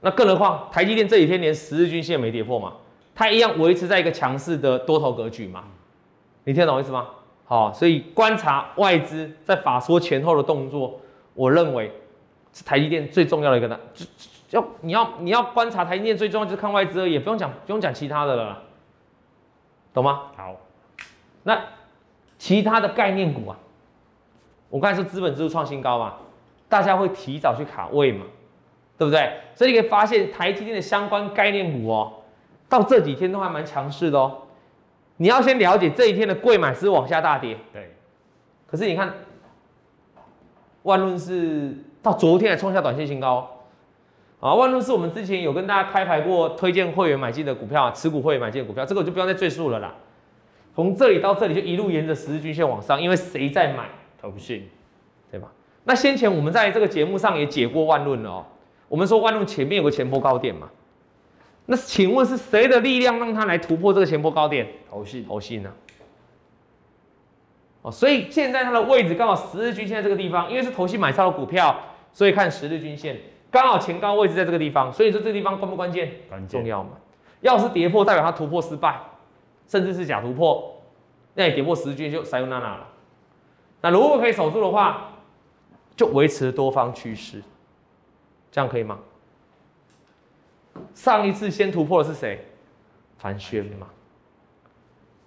那更何况台积电这几天连十日均线没跌破嘛，它一样维持在一个强势的多头格局嘛，你听得懂我意思吗？好，所以观察外资在法说前后的动作，我认为是台积电最重要的一个呢，就你要你要观察台积电最重要就是看外资而已，不用讲不用讲其他的了，懂吗？好，那其他的概念股啊，我刚才说资本支出创新高嘛，大家会提早去卡位嘛，对不对？所以你可以发现台积电的相关概念股哦，到这几天都还蛮强势的哦。你要先了解这一天的贵买是往下大跌，对，可是你看，万润是到昨天还创下短线新高，啊，万润是我们之前有跟大家开牌过推荐会员买进的股票，持股会员买进的股票，这个我就不用再赘述了啦。从这里到这里就一路沿着十日均线往上，因为谁在买，投信对吧？那先前我们在这个节目上也解过万润了哦。我们说万润前面有个前波高点嘛，那请问是谁的力量让它来突破这个前波高点？投信投信呢、哦，所以现在它的位置刚好十日均线在这个地方，因为是投信买超的股票，所以看十日均线刚好前高位置在这个地方，所以说这个地方关不关键？关键重要嘛。要是跌破，代表它突破失败，甚至是假突破，那也跌破十日均线就塞尤娜娜了。那如果可以守住的话，就维持多方趋势，这样可以吗？上一次先突破的是谁？凡轩嘛。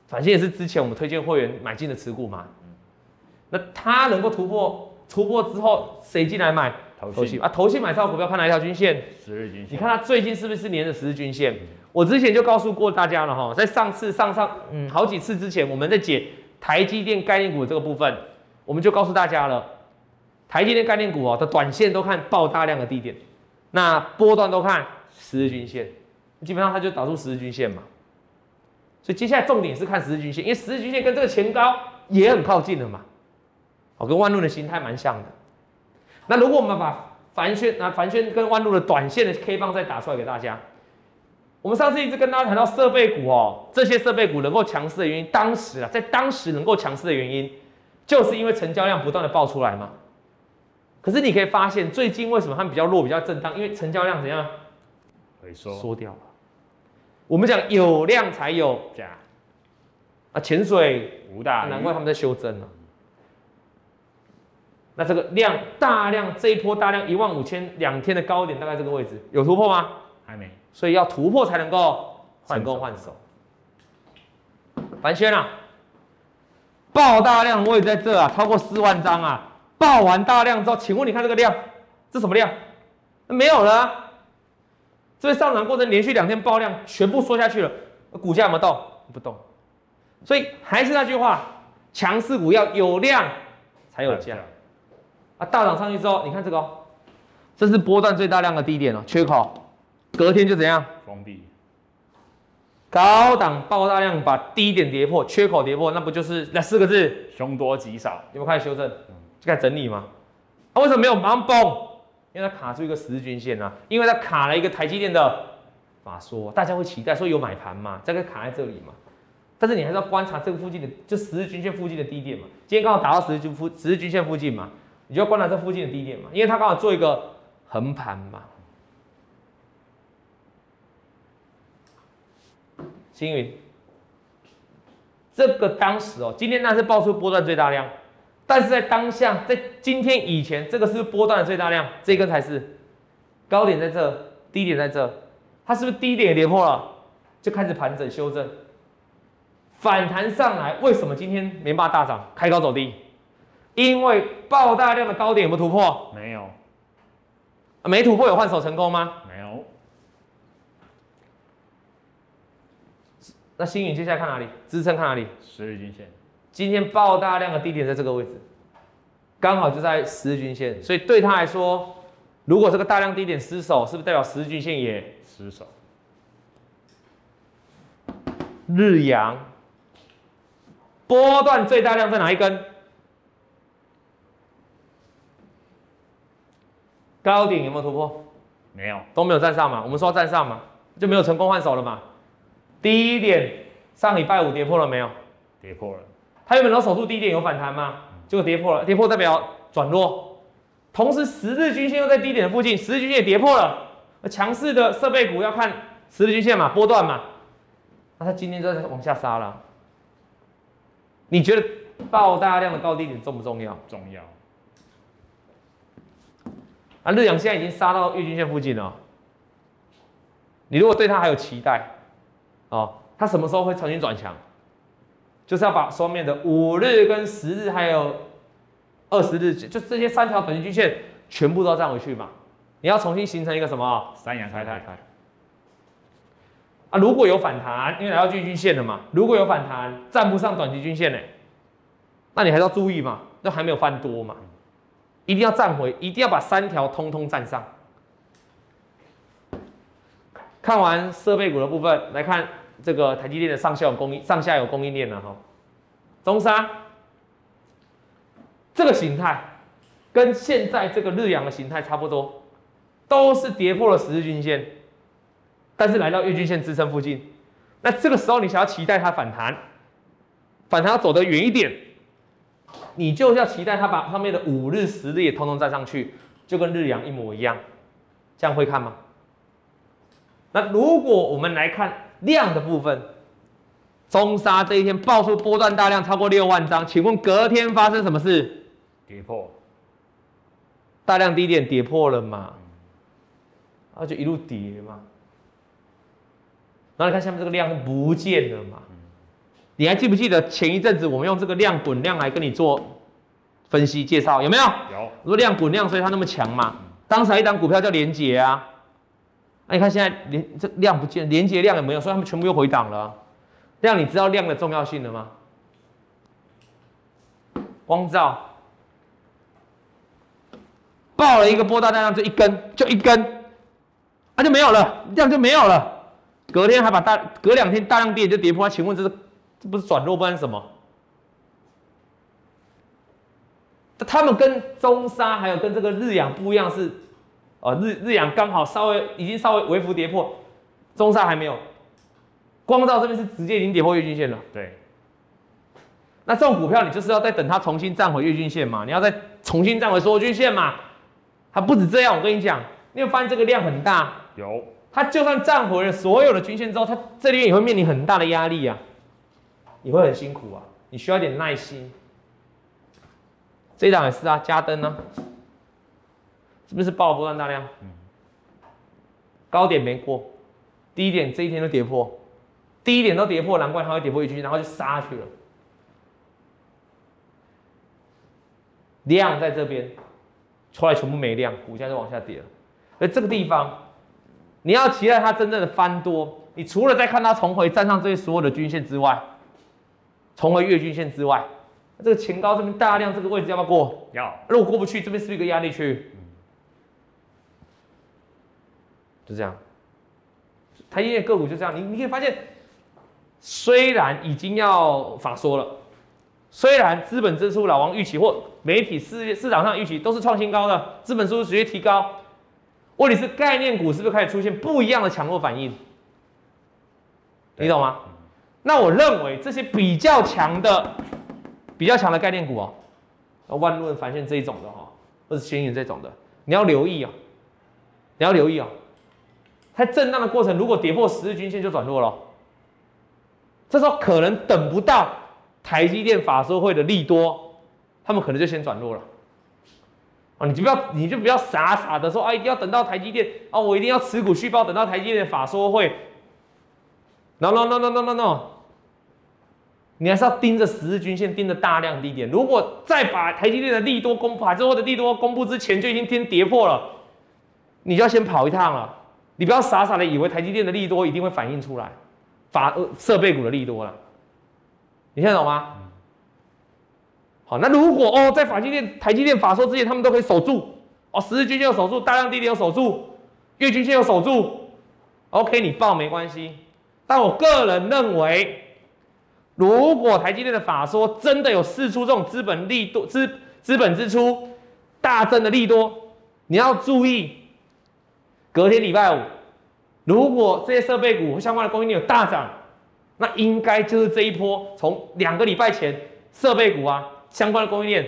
反正也是之前我们推荐会员买进的持股嘛。那它能够突破，突破之后谁进来买？投信啊，投信买超股票看哪一条均线？十日均线，你看它最近是不是连着十日均线？我之前就告诉过大家了哈，在上次上上嗯好几次之前，我们在解台积电概念股的这个部分，我们就告诉大家了，台积电概念股哦的短线都看爆大量的低点，那波段都看十日均线，基本上它就导出十日均线嘛。所以接下来重点是看十日均线，因为十日均线跟这个前高也很靠近了嘛，哦，跟万路的形态蛮像的。那如果我们把凡轩那凡轩跟万路的短线的 K 棒再打出来给大家，我们上次一直跟大家谈到设备股哦，这些设备股能够强势的原因，当时啊，在当时能够强势的原因，就是因为成交量不断的爆出来嘛。可是你可以发现，最近为什么它比较弱、比较震荡？因为成交量怎样回收缩掉了。我们讲有量才有价啊，潜水无大鱼难怪他们在修正了。那这个量大量这一波大量一万五千两天的高点大概这个位置有突破吗？还没所以要突破才能够成功换手。凡轩啊，爆大量的位置在这啊，超过四万张啊，爆完大量之后，请问你看这个量，这什么量？没有了、啊。这上涨过程连续两天爆量，全部缩下去了，股价有没有动？不动。所以还是那句话，强势股要有量才有价。啊，大涨上去之后，你看这个、哦，这是波段最大量的低点哦，缺口，隔天就怎样？封闭，高档爆大量把低点跌破，缺口跌破，那不就是那四个字？凶多吉少，有没有开始修正？就开始整理吗？啊，为什么没有马上崩？因为它卡住一个十日均线啊，因为它卡了一个台积电的法说，大家会期待说有买盘嘛，这个卡在这里嘛。但是你还是要观察这个附近的，就十日均线附近的低点嘛。今天刚好达到十日均附十日均线附近嘛，你就要观察这附近的低点嘛，因为它刚好做一个横盘嘛。星云，这个当时哦，今天那是爆出波段最大量，但是在当下，在今天以前，这个是波段的最大量，这根才是高点在这，低点在这，它是不是低点也跌破了，就开始盘整修正，反弹上来，为什么今天棉霸大涨，开高走低？因为爆大量的高点有没有突破？没有啊没突破有换手成功吗？没有，那星云接下来看哪里？支撑看哪里？十日均线今天爆大量的低点在这个位置，刚好就在十日均线，所以对他来说，如果这个大量低点失守，是不是代表十日均线也失守，日阳？波段最大量在哪一根？高点有没有突破？没有，都没有站上嘛，我们说站上嘛，就没有成功换手了嘛。第一点，上礼拜五跌破了没有？跌破了，它原本能守住低点有反弹吗？结果跌破了，跌破代表转弱。同时十日均线又在低点的附近，十日均线也跌破了。那强势的设备股要看十日均线嘛，波段嘛。那它今天就在往下杀了。你觉得爆大量的高低点重不重要？重要，啊，日阳现在已经杀到月均线附近了。你如果对它还有期待，哦，它什么时候会重新转强？就是要把双面的五日跟十日还有二十日，就这些三条短期均线全部都要站回去嘛。你要重新形成一个什么？三阳开泰，啊，如果有反弹，因为来到月均线了嘛，如果有反弹站不上短期均线呢，那你还是要注意嘛，那还没有翻多嘛，一定要站回，一定要把三条通通站上。看完设备股的部分，来看这个台积电的上下游供应上下游供应链了哈，中沙这个形态跟现在这个日阳的形态差不多，都是跌破了十日均线，但是来到月均线支撑附近，那这个时候你想要期待它反弹，反弹要走得远一点，你就要期待它把上面的五日、十日也通通站上去，就跟日阳一模一样，这样会看吗？那如果我们来看量的部分，中沙这一天爆出波段大量超过六万张，请问隔天发生什么事？跌破，大量低点跌破了嘛？然后就一路跌嘛。然后你看下面这个量不见了嘛？你还记不记得前一阵子我们用这个量滚量来跟你做分析介绍，有没有？有，我说量滚量，所以它那么强嘛。当时还有一档股票叫连结啊，那你看现在连这量不见，连接量也没有，所以他们全部又回档了啊。量你知道量的重要性了吗？光照爆了一个波大大量，就一根，就一根，那、就没有了，量就没有了。隔天还把大，隔两天大量跌就跌破，请问这是这不是转弱不然什么？他们跟中沙还有跟这个日阳不一样是，呃日日阳刚好稍微已经稍微微幅跌破，中沙还没有。光照这边是直接已经跌破月均线了。对，那这种股票你就是要再等它重新站回月均线嘛，你要再重新站回所有均线嘛。它不止这样，我跟你讲，你会发现这个量很大，有，它就算站回了所有的均线之后，它这边也会面临很大的压力啊，你会很辛苦啊，你需要一点耐心。这一档也是啊，加灯呢、是不是爆了波段大量？高点没过，低点这一天都跌破，低点都跌破，难怪它会跌破一均，然后就杀去了。量在这边，出来全部没量，股价就往下跌了。而这个地方，你要期待它真正的翻多，你除了再看它重回站上这些所有的均线之外，重回月均线之外，这个前高这边大量这个位置要不要过？要，如果过不去，这边是不是一个压力区？就这样，台积电个股就这样，你你可以发现，虽然已经要法说了，虽然资本支出老王预期或媒体市市场上预期都是创新高的，资本支出直接提高，问题是概念股是不是开始出现不一样的强弱反应？你懂吗？那我认为这些比较强的、比较强的概念股哦，万润、凡线这一种的哈、或者先云这种的，你要留意哦、你要留意啊、在震荡的过程，如果跌破十日均线就转弱了，这时候可能等不到台积电法说会的利多，他们可能就先转弱了。啊，你就不要，你就不要傻傻的说，啊，一定要等到台积电，啊，我一定要持股续报，等到台积电法说会。No no no no no no no，你还是要盯着十日均线，盯着大量低点。如果再把台积电的利多公布，法之后的利多公布之前就已经先跌破了，你就要先跑一趟了。你不要傻傻的以为台积电的利多一定会反映出来，法呃设备股的利多了，你听得懂吗？好，那如果哦，在法积电、台积电法说之前，他们都可以守住哦，十日均线有守住，大量低点有守住，月均线有守住，OK，你报没关系。但我个人认为，如果台积电的法说真的有试出这种资本利多、资资本支出大增的利多，你要注意，隔天礼拜五，如果这些设备股相关的供应链有大涨，那应该就是这一波从两个礼拜前设备股啊相关的供应链，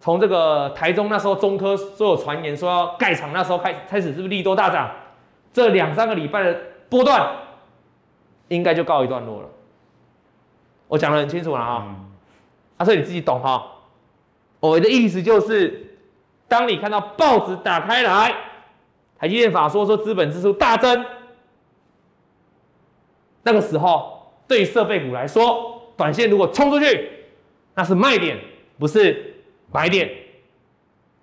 从这个台中那时候中科所有传言说要盖厂那时候开开始是不是利多大涨？这两三个礼拜的波段，应该就告一段落了。我讲得很清楚了啊、嗯，啊，所以你自己懂哈。我的意思就是，当你看到报纸打开来，台积电法说说资本支出大增，那个时候对于设备股来说，短线如果冲出去，那是卖点，不是买点。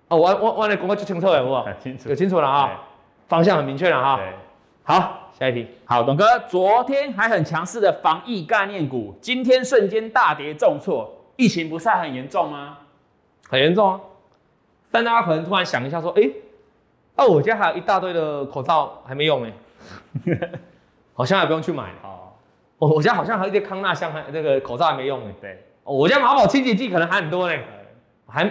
哦，我我我的公告就清楚了，好不 清楚有，清楚了啊，方向很明确了哈。对，好，下一题。好，董哥，昨天还很强势的防疫概念股，今天瞬间大跌重挫，疫情不是还很严重吗？很严重啊。但大家可能突然想一下，说，哎、那、我家还有一大堆的口罩还没用哎、好像还不用去买。哦，我我家好像还有一堆康纳香还那个口罩还没用哎、对，哦我家马宝清洁剂可能还很多呢、还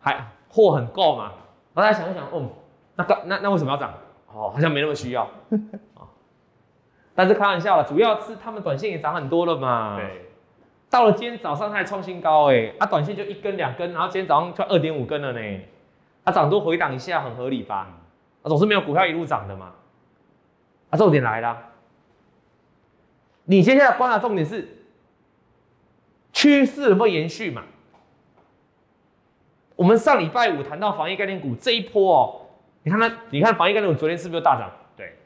还货很够嘛。然后大家想一想，哦，那个那那为什么要涨？哦，好像没那么需要啊。但是开玩笑了，主要是他们短线也涨很多了嘛。对，到了今天早上它还创新高哎，啊，短线就一根两根，然后今天早上就二点五根了呢。它涨多回档一下很合理吧？啊，总是没有股票一路涨的嘛。啊，重点来了，你接下来观察重点是趋势有没有延续嘛？我们上礼拜五谈到防疫概念股这一波哦，你看它，你看防疫概念股昨天是不是又大涨？对，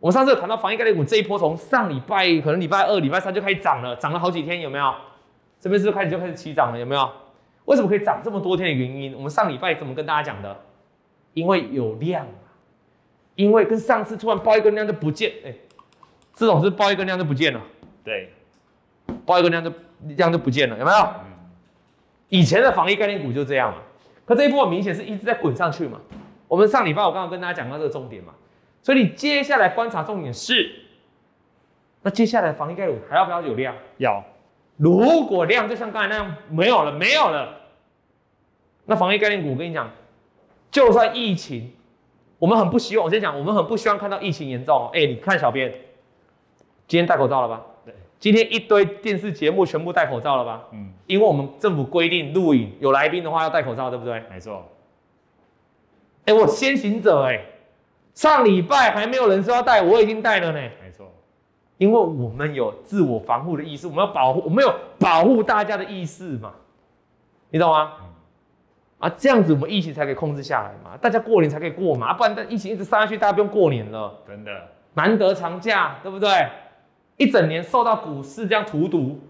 我们上次有谈到防疫概念股这一波，从上礼拜可能礼拜二、礼拜三就开始涨了，涨了好几天，有没有？这边是不是开始就开始起涨了？有没有？为什么可以涨这么多天的原因？我们上礼拜怎么跟大家讲的？因为有量啊，因为跟上次突然爆一根量就不见，哎、这种是爆一根量就不见了，对，爆一根量就量就不见了，有没有？以前的防疫概念股就这样嘛，可这一波很明显是一直在滚上去嘛。我们上礼拜我刚刚跟大家讲到这个重点嘛，所以你接下来观察重点是，那接下来防疫概念股还要不要有量？要如果量就像刚才那样没有了，没有了，那防疫概念股我跟你讲，就算疫情，我们很不希望，我先讲，我们很不希望看到疫情严重哦。哎、你看小编，今天戴口罩了吧？对，今天一堆电视节目全部戴口罩了吧？嗯，因为我们政府规定录影有来宾的话要戴口罩，对不对？没错，哎、我先行者哎、上礼拜还没有人说要戴，我已经戴了呢。没错，因为我们有自我防护的意识，我们要保护，我们有保护大家的意识嘛，你懂吗？啊，这样子我们疫情才可以控制下来嘛，大家过年才可以过嘛，啊、不然疫情一直杀下去，大家不用过年了，真的，难得长假，对不对？一整年受到股市这样荼毒，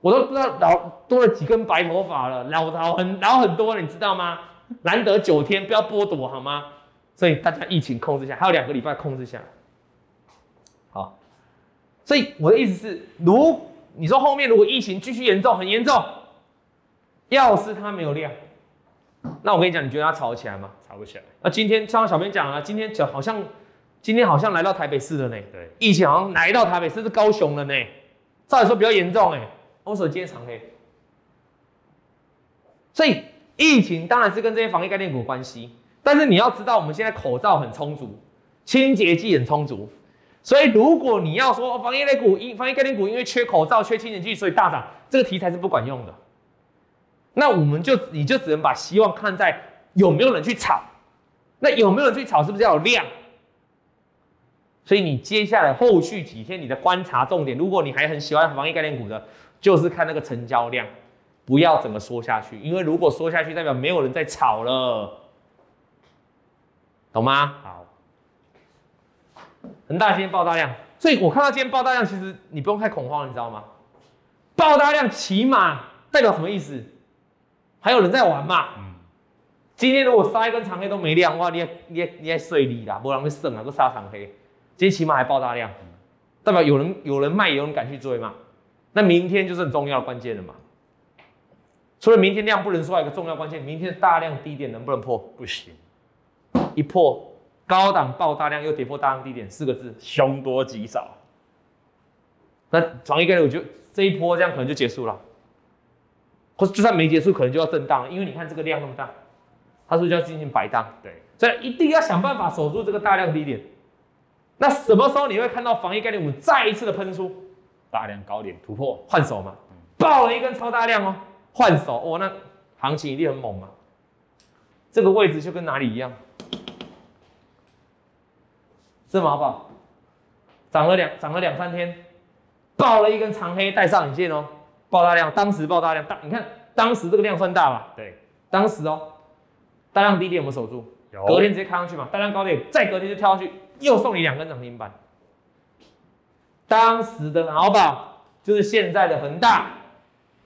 我都不知道老多了几根白头发了，老老很老很多了，你知道吗？难得九天，不要剥夺好吗？所以大家疫情控制下，还有两个礼拜控制下来。好，所以我的意思是，如你说后面如果疫情继续严重，很严重，要是它没有量，那我跟你讲，你觉得它炒得起来吗？吵不起来，那今天像小编讲了，今天讲好像今天好像来到台北市了呢，对，疫情好像来到台北市是高雄了呢，照理说比较严重哎，我手今天长黑，所以疫情当然是跟这些防疫概念股有关系，但是你要知道我们现在口罩很充足，清洁剂很充足，所以如果你要说防疫类股因防疫概念股因为缺口罩、缺清洁剂所以大涨，这个题材是不管用的。那我们就你就只能把希望看在有没有人去炒，那有没有人去炒是不是要有量？所以你接下来后续几天你的观察重点，如果你还很喜欢防疫概念股的，就是看那个成交量，不要整个缩下去，因为如果缩下去，代表没有人在炒了，懂吗？好，恒大今天爆大量，所以我看到今天爆大量，其实你不用太恐慌，你知道吗？爆大量起码代表什么意思？还有人在玩嘛？嗯，今天如果杀一根长黑都没量，哇，你也你也你也碎利啦，不然会剩啊，都杀长黑。今天起码还爆大量，代表有人有人卖，有人敢去追嘛。那明天就是很重要的关键了嘛。除了明天量不能说，一个重要关键，明天的大量低点能不能破？不行，一破，高档爆大量又跌破大量低点，四个字，凶多吉少，那防疫概念我觉得这一波这样可能就结束了，或者就算没结束，可能就要震荡了，因为你看这个量那么大，它是不是就要进行摆荡？对，所以一定要想办法守住这个大量低点。那什么时候你会看到防疫概念股再一次的喷出？大量高点突破，换手嘛，爆了一根超大量哦，换手哦，那行情一定很猛嘛。这个位置就跟哪里一样？是吗，好不好？涨了两涨了两三天，爆了一根长黑带上影线哦，爆大量，当时爆大量，大你看当时这个量算大吧？对，当时哦，大量低点有没有守住？隔天直接开上去嘛，大量高点，再隔天就跳上去，又送你两根涨停板。当时的毛宝就是现在的恒大，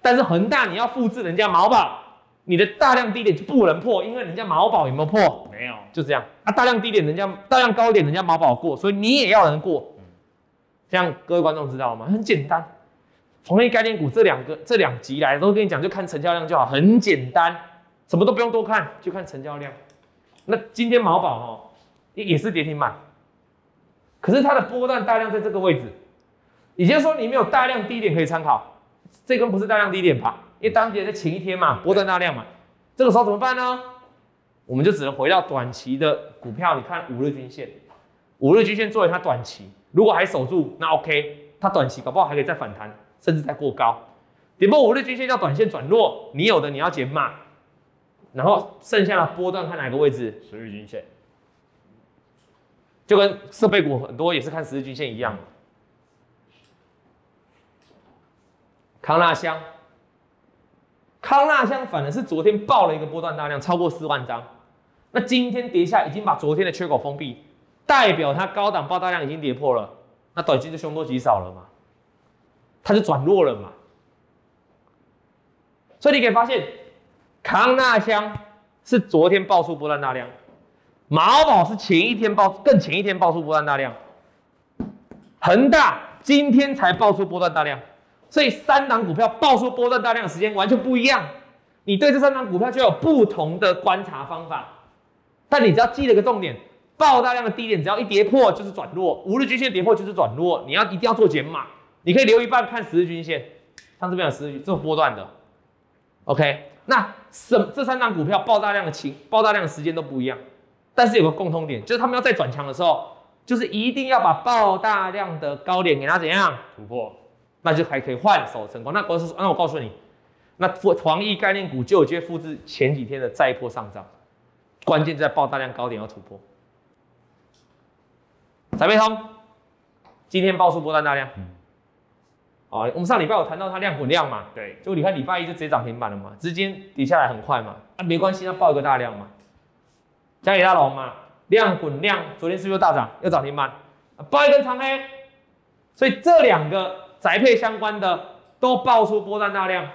但是恒大你要复制人家毛宝，你的大量低点就不能破，因为人家毛宝有没有破？没有，就这样啊，大量低点人家大量高点人家毛宝过，所以你也要能过。这样各位观众知道吗？很简单，同类概念股这两个这两集来都跟你讲，就看成交量就好，很简单，什么都不用多看，就看成交量。那今天毛宝哦也也是跌停板，可是它的波段大量在这个位置，也就是说你没有大量低点可以参考，这根不是大量低点吧？因为当跌在前一天嘛，波段大量嘛，这个时候怎么办呢？我们就只能回到短期的股票，你看五日均线，五日均线作为它短期，如果还守住，那 OK，它短期搞不好还可以再反弹，甚至再过高。跌破五日均线叫短线转弱，你有的你要减码，然后剩下的波段看哪个位置，十日均线，就跟设备股很多也是看十日均线一样。康纳香，康纳香反而是昨天爆了一个波段大量，超过四万张。那今天跌下，已经把昨天的缺口封闭，代表它高档爆大量已经跌破了，那短期就凶多吉少了嘛，它就转弱了嘛。所以你可以发现，康纳香是昨天爆出波段大量，毛宝是前一天爆，更前一天爆出波段大量，恒大今天才爆出波段大量，所以三档股票爆出波段大量的时间完全不一样，你对这三档股票就有不同的观察方法，但你只要记得个重点，爆大量的低点只要一跌破就是转弱，五日均线跌破就是转弱，你要一定要做减码，你可以留一半看十日均线，像这边有十日均这波段的。OK，那什这三档股票爆大量的情爆大量的时间都不一样，但是有个共通点，就是他们要在转强的时候，就是一定要把爆大量的高点给它怎样？突破，那就还可以换手成功。那告诉那我告诉你，那防疫概念股就有机会复制前几天的再一波上涨，关键在爆大量高点要突破。彩贝通今天爆出波段大量。哦，我们上礼拜有谈到它量滚量嘛？对，就你看礼拜一就直接涨停板了嘛，资金跌下来很快嘛，啊没关系，那报一个大量嘛，嘉里大龙嘛，量滚量，昨天是不是又大涨，又涨停板，啊报一根长黑，所以这两个宅配相关的都爆出波段大量，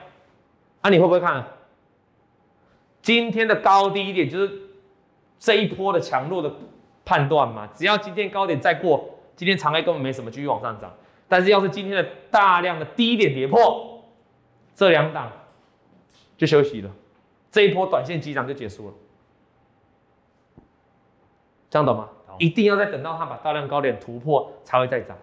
啊你会不会看？今天的高低点就是这一波的强弱的判断嘛，只要今天高点再过，今天长黑根本没什么，继续往上涨。但是要是今天的大量的低点跌破，这两档就休息了，这一波短线急涨就结束了，这样懂吗？一定要再等到它把大量高点突破才会再涨。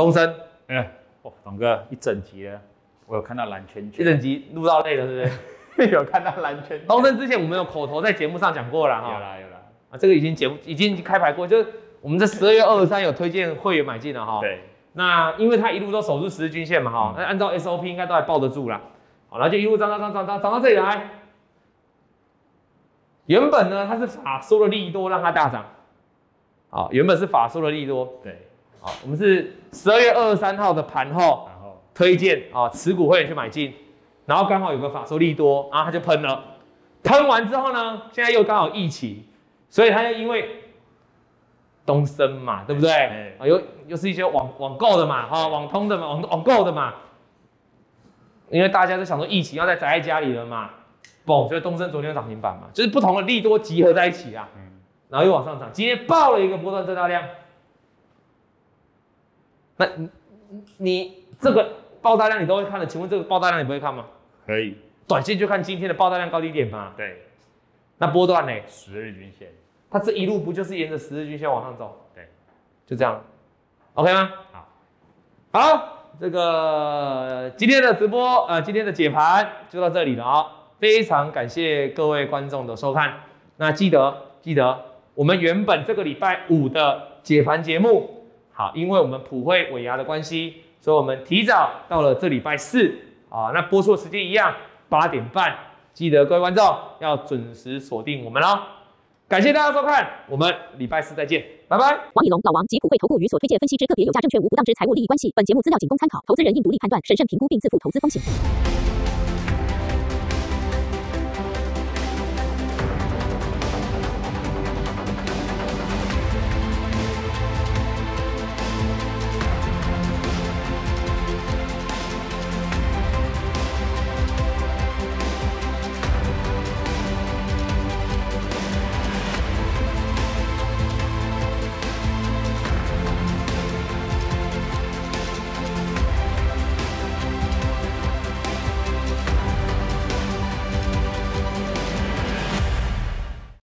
东升，哎，哦，董哥一整集了，我有看到蓝圈圈，一整集录到累了，是不是？有看到蓝圈，东升之前我们有口头在节目上讲过了哈，有啦有啦，啊，这个已经节目已经开牌过，就是。我们在十二月二十三有推荐会员买进了哈，对，那因为他一路都守住十日均线嘛哈，那按照 SOP 应该都还抱得住啦，好，然后就一路涨涨涨涨涨涨到这里来。原本呢它是法收的利多让它大涨，啊，原本是法收的利多，对，好，我们是十二月二十三号的盘后，然后推荐啊持股会员去买进，然后刚好有个法收利多，然后他就喷了，喷完之后呢，现在又刚好疫情，所以他又因为。东升嘛，对不对？啊，又又是一些网网购的嘛，哈，网通的嘛，网网购的嘛。因为大家都想说疫情要在宅在家里了嘛，嘣，所以东升昨天涨停板嘛，就是不同的利多集合在一起啊，然后又往上涨，今天爆了一个波段最大量。那你你这个爆大量你都会看的，请问这个爆大量你不会看吗？可以，短线就看今天的爆大量高低点嘛。对，那波段呢？十日均线。它这一路不就是沿着十日均线往上走？对，就这样，OK 吗？好，好，这个今天的直播，呃，今天的解盘就到这里了啊！非常感谢各位观众的收看。那记得记得，我们原本这个礼拜五的解盘节目，好，因为我们普惠尾牙的关系，所以我们提早到了这礼拜四啊。那播出的时间一样，八点半，记得各位观众要准时锁定我们哦。感谢大家收看，我们礼拜四再见，拜拜。王以龙、老王及普惠投顾与所推荐分析之个别有价证券无不当之财务利益关系。本节目资料仅供参考，投资人应独立判断、审慎评估并自负投资风险。